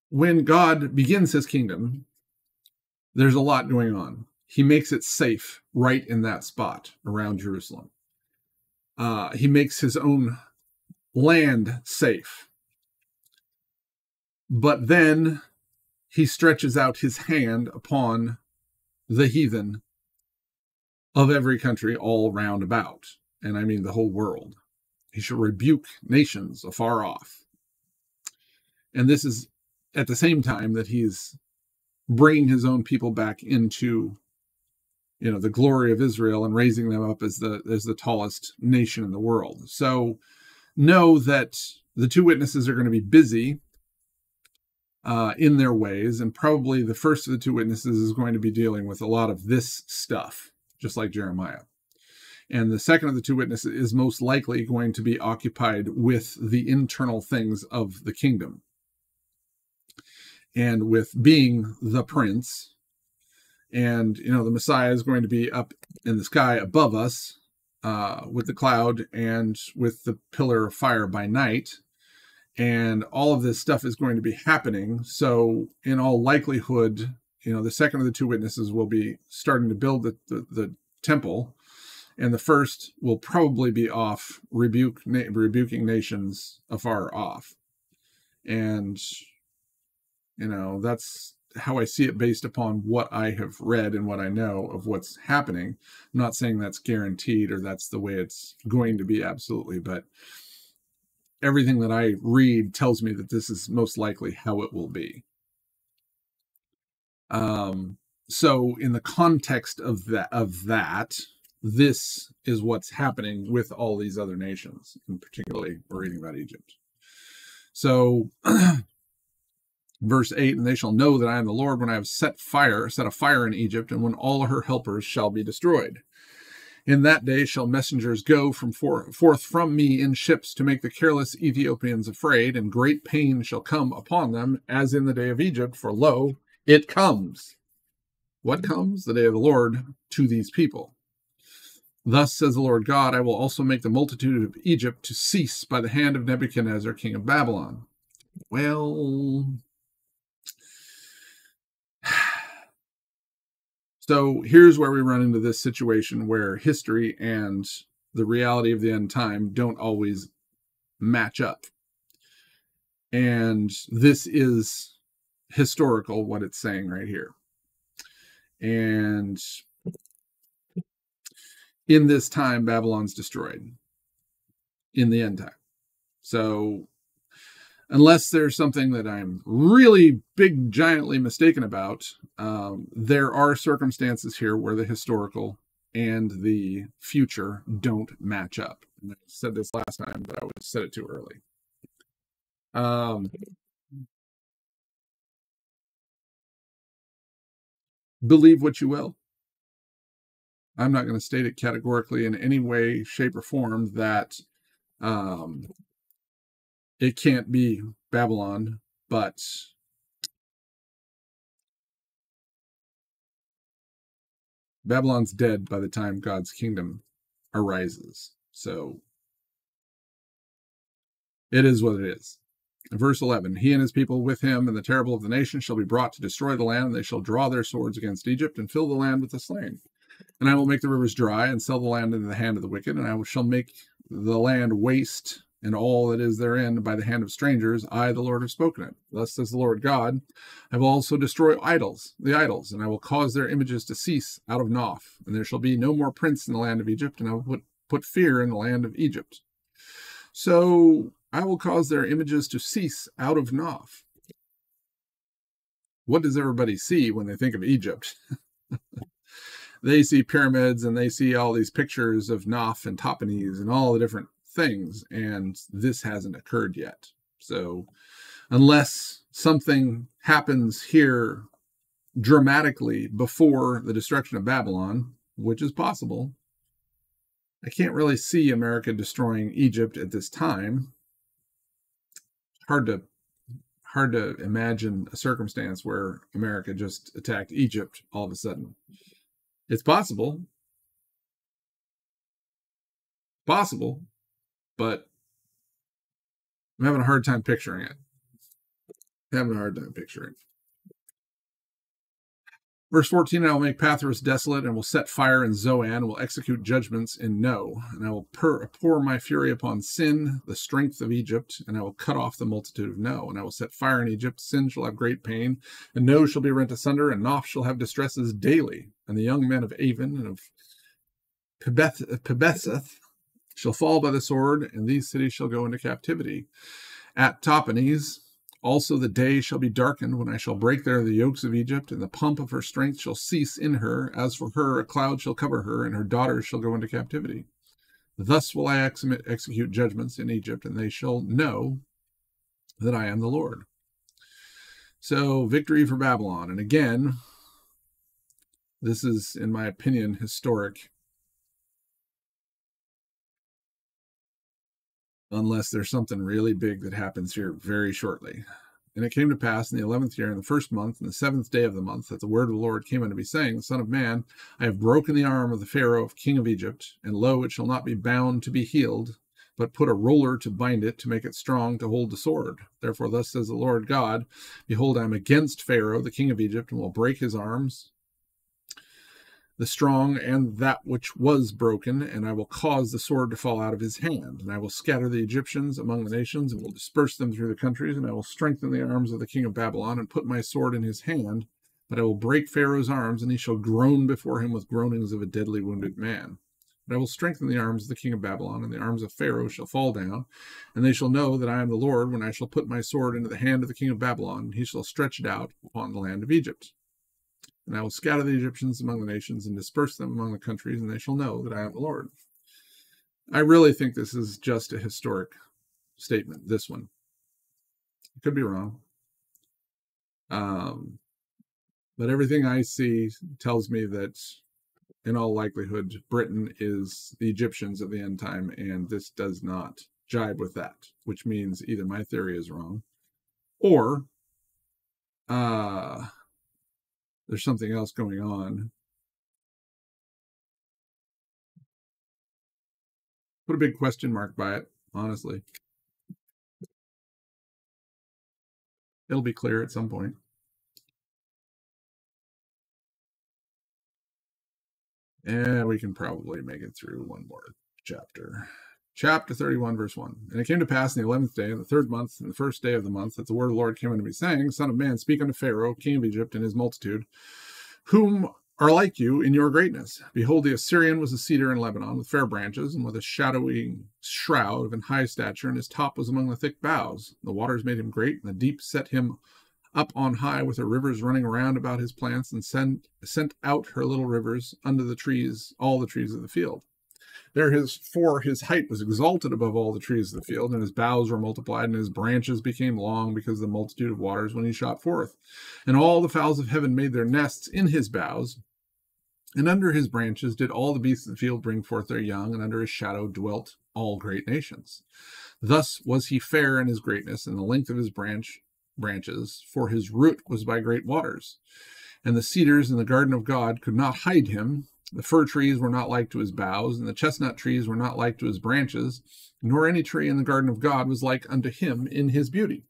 when God begins his kingdom, there's a lot going on. He makes it safe right in that spot around Jerusalem. Uh, he makes his own land safe. But then he stretches out his hand upon the heathen of every country all round about. And I mean the whole world. He shall rebuke nations afar off. And this is at the same time that he's bringing his own people back into you know the glory of Israel and raising them up as the as the tallest nation in the world. So know that the two witnesses are going to be busy uh, in their ways, and probably the first of the two witnesses is going to be dealing with a lot of this stuff, just like Jeremiah. And the second of the two witnesses is most likely going to be occupied with the internal things of the kingdom and with being the prince and you know the messiah is going to be up in the sky above us uh, with the cloud and with the pillar of fire by night. And all of this stuff is going to be happening. So, in all likelihood, you know, the second of the two witnesses will be starting to build the, the, the temple, and the first will probably be off rebuke na- rebuking nations afar off. And you know, that's how I see it based upon what I have read and what I know of what's happening. I'm not saying that's guaranteed or that's the way it's going to be absolutely, but everything that I read tells me that this is most likely how it will be. Um, so in the context of that of that, this is what's happening with all these other nations, and particularly we're reading about Egypt. So verse 8 and they shall know that i am the lord when i have set fire set a fire in egypt and when all her helpers shall be destroyed. In that day shall messengers go from for, forth from me in ships to make the careless ethiopians afraid and great pain shall come upon them as in the day of egypt for lo it comes. What comes? The day of the lord to these people. Thus says the Lord God, I will also make the multitude of Egypt to cease by the hand of Nebuchadnezzar, king of Babylon. Well, So here's where we run into this situation where history and the reality of the end time don't always match up. And this is historical, what it's saying right here. And in this time, Babylon's destroyed in the end time. So unless there's something that I'm really big, giantly mistaken about, um, there are circumstances here where the historical and the future don't match up. And I said this last time, but I would said it too early. Um, believe what you will. I'm not going to state it categorically in any way, shape, or form that um, it can't be Babylon, but Babylon's dead by the time God's kingdom arises. So it is what it is. Verse 11 He and his people with him and the terrible of the nation shall be brought to destroy the land, and they shall draw their swords against Egypt and fill the land with the slain. And I will make the rivers dry and sell the land into the hand of the wicked, and I shall make the land waste and all that is therein by the hand of strangers, I, the Lord, have spoken it. Thus says the Lord God, I will also destroy idols, the idols, and I will cause their images to cease out of Noph, and there shall be no more prince in the land of Egypt, and I will put, put fear in the land of Egypt. So I will cause their images to cease out of Noph. What does everybody see when they think of Egypt? they see pyramids and they see all these pictures of Noph and Tahpanhes and all the different things, and this hasn't occurred yet. So, unless something happens here dramatically before the destruction of Babylon, which is possible, I can't really see America destroying Egypt at this time. Hard to hard to imagine a circumstance where America just attacked Egypt all of a sudden. It's possible. Possible, but I'm having a hard time picturing it. I'm having a hard time picturing. It. Verse 14, I will make Pathros desolate and will set fire in Zoan and will execute judgments in No. And I will pour, pour my fury upon Sin, the strength of Egypt, and I will cut off the multitude of No. And I will set fire in Egypt. Sin shall have great pain, and No shall be rent asunder, and Noph shall have distresses daily. And the young men of Aven and of Pibeseth shall fall by the sword, and these cities shall go into captivity. At Tahpanhes also the day shall be darkened when I shall break there the yokes of Egypt, and the pomp of her strength shall cease in her. As for her, a cloud shall cover her, and her daughters shall go into captivity. Thus will I ex- execute judgments in Egypt, and they shall know that I am the Lord. So, victory for Babylon. And again, this is, in my opinion, historic unless there's something really big that happens here very shortly. And it came to pass in the eleventh year, in the first month, in the seventh day of the month, that the word of the Lord came unto me, saying, The Son of man, I have broken the arm of the Pharaoh, king of Egypt, and lo, it shall not be bound to be healed, but put a roller to bind it, to make it strong to hold the sword. Therefore, thus says the Lord God Behold, I am against Pharaoh, the king of Egypt, and will break his arms, the strong and that which was broken, and I will cause the sword to fall out of his hand. And I will scatter the Egyptians among the nations, and will disperse them through the countries, and I will strengthen the arms of the king of Babylon, and put my sword in his hand. But I will break Pharaoh's arms, and he shall groan before him with groanings of a deadly wounded man. But I will strengthen the arms of the king of Babylon, and the arms of Pharaoh shall fall down, and they shall know that I am the Lord when I shall put my sword into the hand of the king of Babylon, and he shall stretch it out upon the land of Egypt. And I will scatter the Egyptians among the nations and disperse them among the countries, and they shall know that I am the Lord. I really think this is just a historic statement, this one. I could be wrong. Um, but everything I see tells me that, in all likelihood, Britain is the Egyptians of the end time, and this does not jibe with that, which means either my theory is wrong or uh, there's something else going on. Put a big question mark by it, honestly. It'll be clear at some point. And we can probably make it through one more chapter chapter 31, verse 1. And it came to pass in the eleventh day, in the third month, in the first day of the month, that the word of the Lord came unto me, saying, Son of man, speak unto Pharaoh, king of Egypt, and his multitude, whom are like you in your greatness. Behold, the Assyrian was a cedar in Lebanon, with fair branches, and with a shadowy shroud of an high stature, and his top was among the thick boughs. The waters made him great, and the deep set him up on high, with her rivers running around about his plants, and sent, sent out her little rivers under the trees, all the trees of the field. There his for his height was exalted above all the trees of the field, and his boughs were multiplied, and his branches became long because of the multitude of waters when he shot forth. And all the fowls of heaven made their nests in his boughs. And under his branches did all the beasts of the field bring forth their young, and under his shadow dwelt all great nations. Thus was he fair in his greatness, and the length of his branch branches, for his root was by great waters. And the cedars in the garden of God could not hide him, the fir trees were not like to his boughs, and the chestnut trees were not like to his branches, nor any tree in the garden of God was like unto him in his beauty.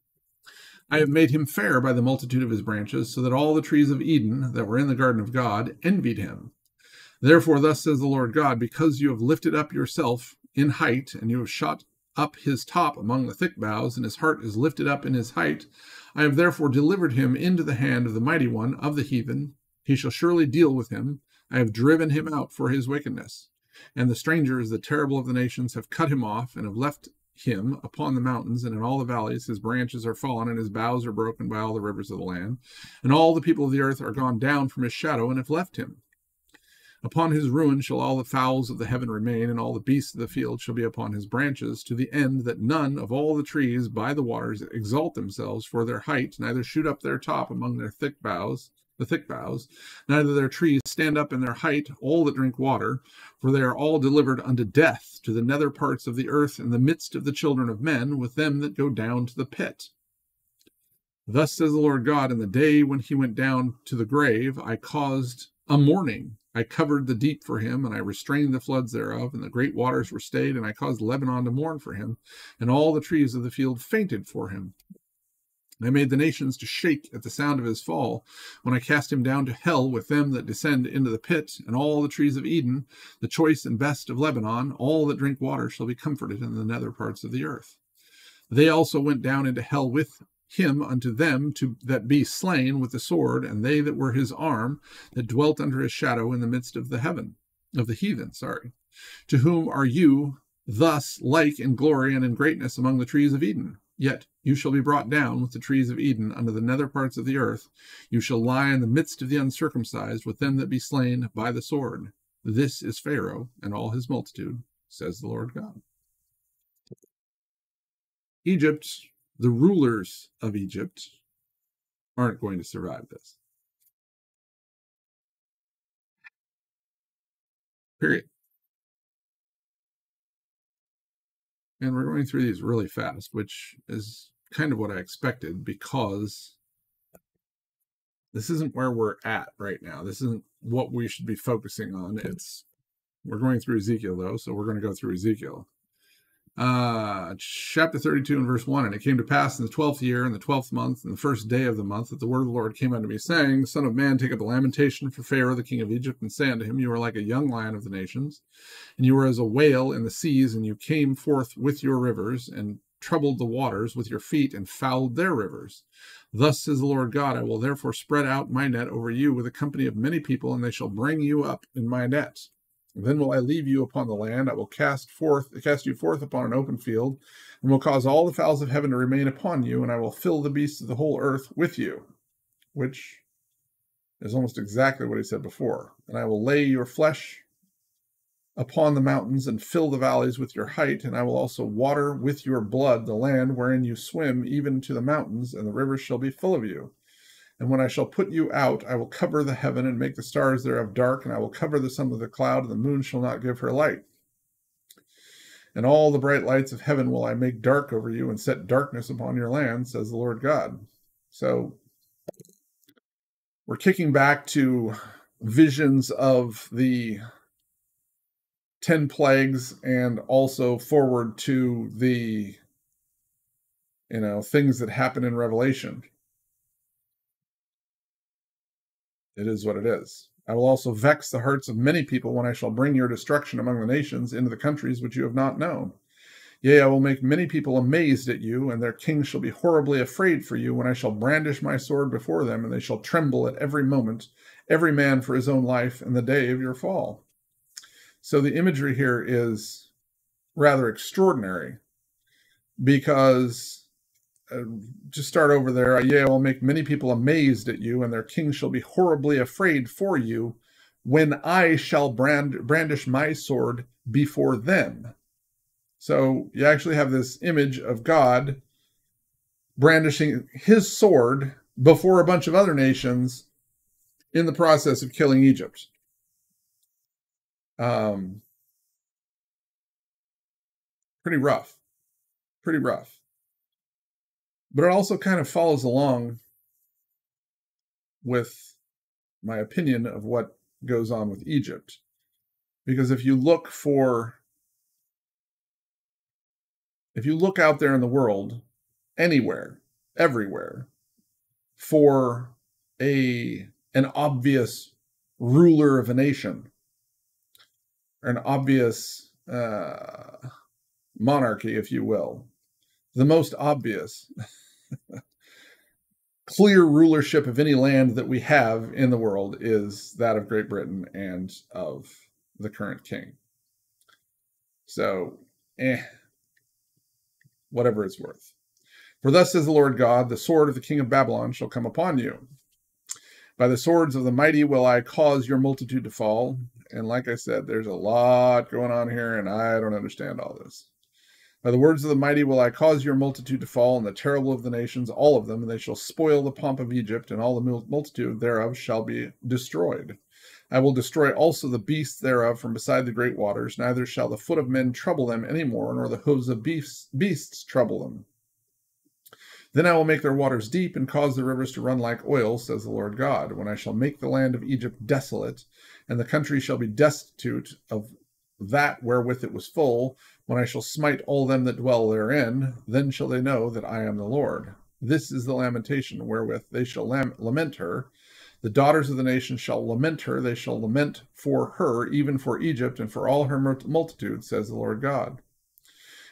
I have made him fair by the multitude of his branches, so that all the trees of Eden that were in the garden of God envied him. Therefore, thus says the Lord God, because you have lifted up yourself in height, and you have shot up his top among the thick boughs, and his heart is lifted up in his height, I have therefore delivered him into the hand of the mighty one of the heathen. He shall surely deal with him, I have driven him out for his wickedness. And the strangers, the terrible of the nations, have cut him off and have left him upon the mountains and in all the valleys. His branches are fallen and his boughs are broken by all the rivers of the land. And all the people of the earth are gone down from his shadow and have left him. Upon his ruin shall all the fowls of the heaven remain, and all the beasts of the field shall be upon his branches, to the end that none of all the trees by the waters exalt themselves for their height, neither shoot up their top among their thick boughs the thick boughs, neither their trees stand up in their height, all that drink water, for they are all delivered unto death to the nether parts of the earth in the midst of the children of men, with them that go down to the pit. Thus says the Lord God, in the day when he went down to the grave, I caused a mourning. I covered the deep for him, and I restrained the floods thereof, and the great waters were stayed, and I caused Lebanon to mourn for him, and all the trees of the field fainted for him. I made the nations to shake at the sound of his fall, when I cast him down to hell with them that descend into the pit, and all the trees of Eden, the choice and best of Lebanon, all that drink water shall be comforted in the nether parts of the earth. They also went down into hell with him unto them to that be slain with the sword, and they that were his arm, that dwelt under his shadow in the midst of the heaven, of the heathen, sorry. To whom are you thus like in glory and in greatness among the trees of Eden? Yet you shall be brought down with the trees of Eden unto the nether parts of the earth. You shall lie in the midst of the uncircumcised with them that be slain by the sword. This is Pharaoh and all his multitude, says the Lord God. Egypt, the rulers of Egypt, aren't going to survive this. Period. And we're going through these really fast, which is kind of what I expected because this isn't where we're at right now. This isn't what we should be focusing on. It's we're going through Ezekiel though, so we're going to go through Ezekiel. Uh, chapter 32 and verse 1 And it came to pass in the twelfth year, in the twelfth month, in the first day of the month, that the word of the Lord came unto me, saying, Son of man, take up a lamentation for Pharaoh, the king of Egypt, and say unto him, You are like a young lion of the nations, and you are as a whale in the seas, and you came forth with your rivers, and troubled the waters with your feet, and fouled their rivers. Thus says the Lord God, I will therefore spread out my net over you with a company of many people, and they shall bring you up in my net. Then will I leave you upon the land. I will cast forth, cast you forth upon an open field, and will cause all the fowls of heaven to remain upon you, and I will fill the beasts of the whole earth with you. Which is almost exactly what he said before. And I will lay your flesh upon the mountains and fill the valleys with your height, and I will also water with your blood the land wherein you swim, even to the mountains, and the rivers shall be full of you. And when I shall put you out, I will cover the heaven and make the stars thereof dark, and I will cover the sun with a cloud, and the moon shall not give her light. And all the bright lights of heaven will I make dark over you, and set darkness upon your land, says the Lord God. So we're kicking back to visions of the 10 plagues and also forward to the you know things that happen in revelation It is what it is. I will also vex the hearts of many people when I shall bring your destruction among the nations into the countries which you have not known. Yea, I will make many people amazed at you, and their kings shall be horribly afraid for you when I shall brandish my sword before them, and they shall tremble at every moment, every man for his own life, in the day of your fall. So the imagery here is rather extraordinary because just start over there. Yea, I will make many people amazed at you, and their king shall be horribly afraid for you when I shall brand, brandish my sword before them. So you actually have this image of God brandishing his sword before a bunch of other nations in the process of killing Egypt. Um, pretty rough. Pretty rough. But it also kind of follows along with my opinion of what goes on with Egypt. Because if you look for, if you look out there in the world, anywhere, everywhere, for a an obvious ruler of a nation, an obvious uh, monarchy, if you will, the most obvious clear rulership of any land that we have in the world is that of Great Britain and of the current king. So, eh, whatever it's worth. For thus says the Lord God, the sword of the king of Babylon shall come upon you. By the swords of the mighty will I cause your multitude to fall. And like I said, there's a lot going on here, and I don't understand all this. By the words of the mighty will I cause your multitude to fall, and the terrible of the nations, all of them, and they shall spoil the pomp of Egypt, and all the multitude thereof shall be destroyed. I will destroy also the beasts thereof from beside the great waters, neither shall the foot of men trouble them any more, nor the hooves of beasts, beasts trouble them. Then I will make their waters deep, and cause the rivers to run like oil, says the Lord God, when I shall make the land of Egypt desolate, and the country shall be destitute of that wherewith it was full, when I shall smite all them that dwell therein, then shall they know that I am the Lord. This is the lamentation wherewith they shall lam- lament her. The daughters of the nations shall lament her, they shall lament for her, even for Egypt, and for all her multitude, says the Lord God.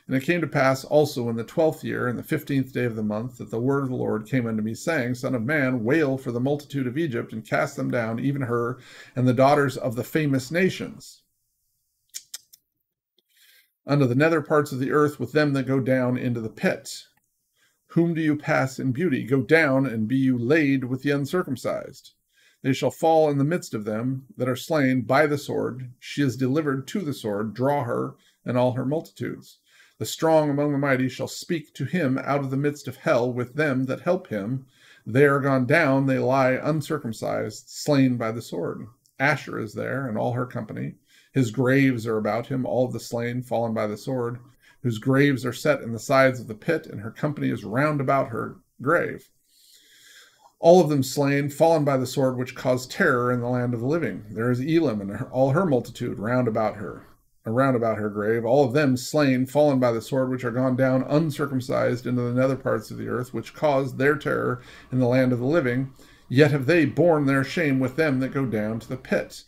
And it came to pass also in the twelfth year, in the fifteenth day of the month, that the word of the Lord came unto me, saying, Son of man, wail for the multitude of Egypt, and cast them down, even her, and the daughters of the famous nations unto the nether parts of the earth with them that go down into the pit. Whom do you pass in beauty? Go down and be you laid with the uncircumcised. They shall fall in the midst of them that are slain by the sword. She is delivered to the sword. Draw her and all her multitudes. The strong among the mighty shall speak to him out of the midst of hell with them that help him. They are gone down, they lie uncircumcised, slain by the sword. Asshur is there and all her company. His graves are about him, all the slain fallen by the sword. whose graves are set in the sides of the pit, and her company is round about her grave. All of them slain, fallen by the sword which caused terror in the land of the living. There is Elam and all her multitude round about her, around about her grave, all of them slain, fallen by the sword which are gone down uncircumcised into the nether parts of the earth, which caused their terror in the land of the living. Yet have they borne their shame with them that go down to the pit.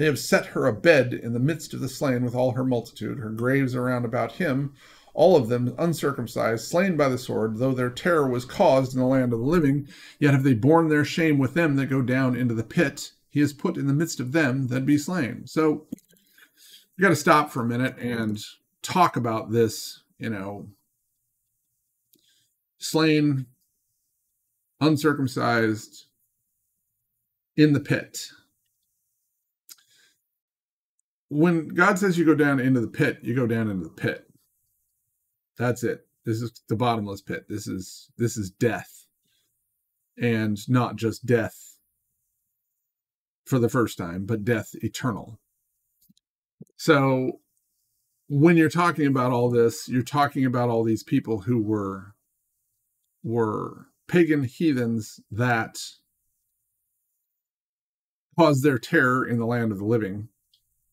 They have set her a bed in the midst of the slain with all her multitude, her graves around about him, all of them uncircumcised, slain by the sword, though their terror was caused in the land of the living, yet have they borne their shame with them that go down into the pit. He is put in the midst of them that be slain. So you got to stop for a minute and talk about this, you know, slain, uncircumcised, in the pit when God says you go down into the pit, you go down into the pit. That's it. This is the bottomless pit. This is this is death. And not just death for the first time, but death eternal. So when you're talking about all this, you're talking about all these people who were were pagan heathens that caused their terror in the land of the living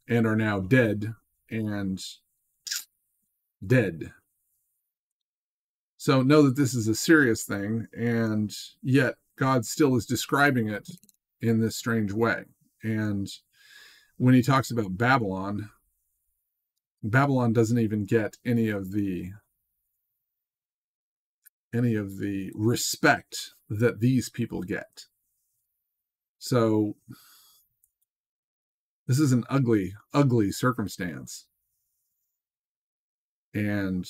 and are now dead and dead. So know that this is a serious thing, and yet God still is describing it in this strange way. And when he talks about Babylon, Babylon doesn't even get any of the any of the respect that these people get. So this is an ugly, ugly circumstance. And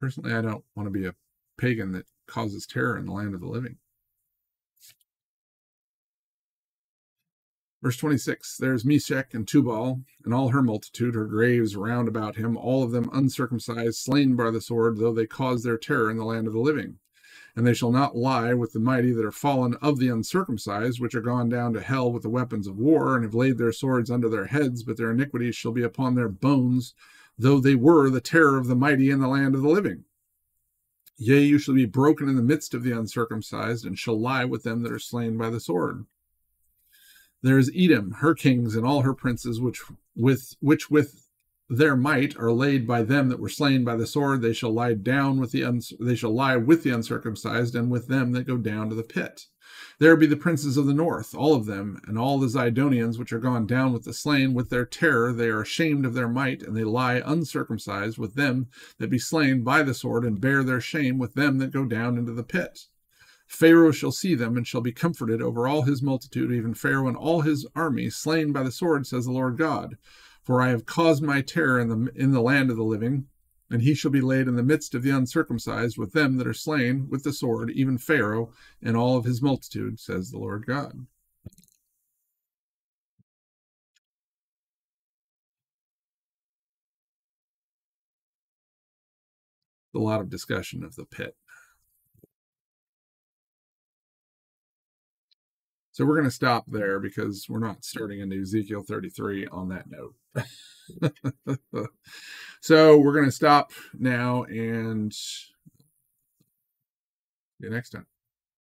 personally, I don't want to be a pagan that causes terror in the land of the living. Verse 26 There's Meshech and Tubal, and all her multitude, her graves round about him, all of them uncircumcised, slain by the sword, though they caused their terror in the land of the living and they shall not lie with the mighty that are fallen of the uncircumcised, which are gone down to hell with the weapons of war, and have laid their swords under their heads, but their iniquities shall be upon their bones, though they were the terror of the mighty in the land of the living. Yea, you shall be broken in the midst of the uncircumcised, and shall lie with them that are slain by the sword. There is Edom, her kings, and all her princes, which with which with their might are laid by them that were slain by the sword. They shall lie down with the they shall lie with the uncircumcised and with them that go down to the pit. There be the princes of the north all of them and all the zidonians which are gone down with the slain. With their terror they are ashamed of their might and they lie uncircumcised with them that be slain by the sword and bear their shame with them that go down into the pit. Pharaoh shall see them and shall be comforted over all his multitude, even Pharaoh and all his army, slain by the sword, says the Lord God. For I have caused my terror in the in the land of the living, and he shall be laid in the midst of the uncircumcised with them that are slain with the sword, even Pharaoh and all of his multitude, says the Lord God. A lot of discussion of the pit. So we're going to stop there because we're not starting into Ezekiel 33 on that note. so we're going to stop now and see you next time.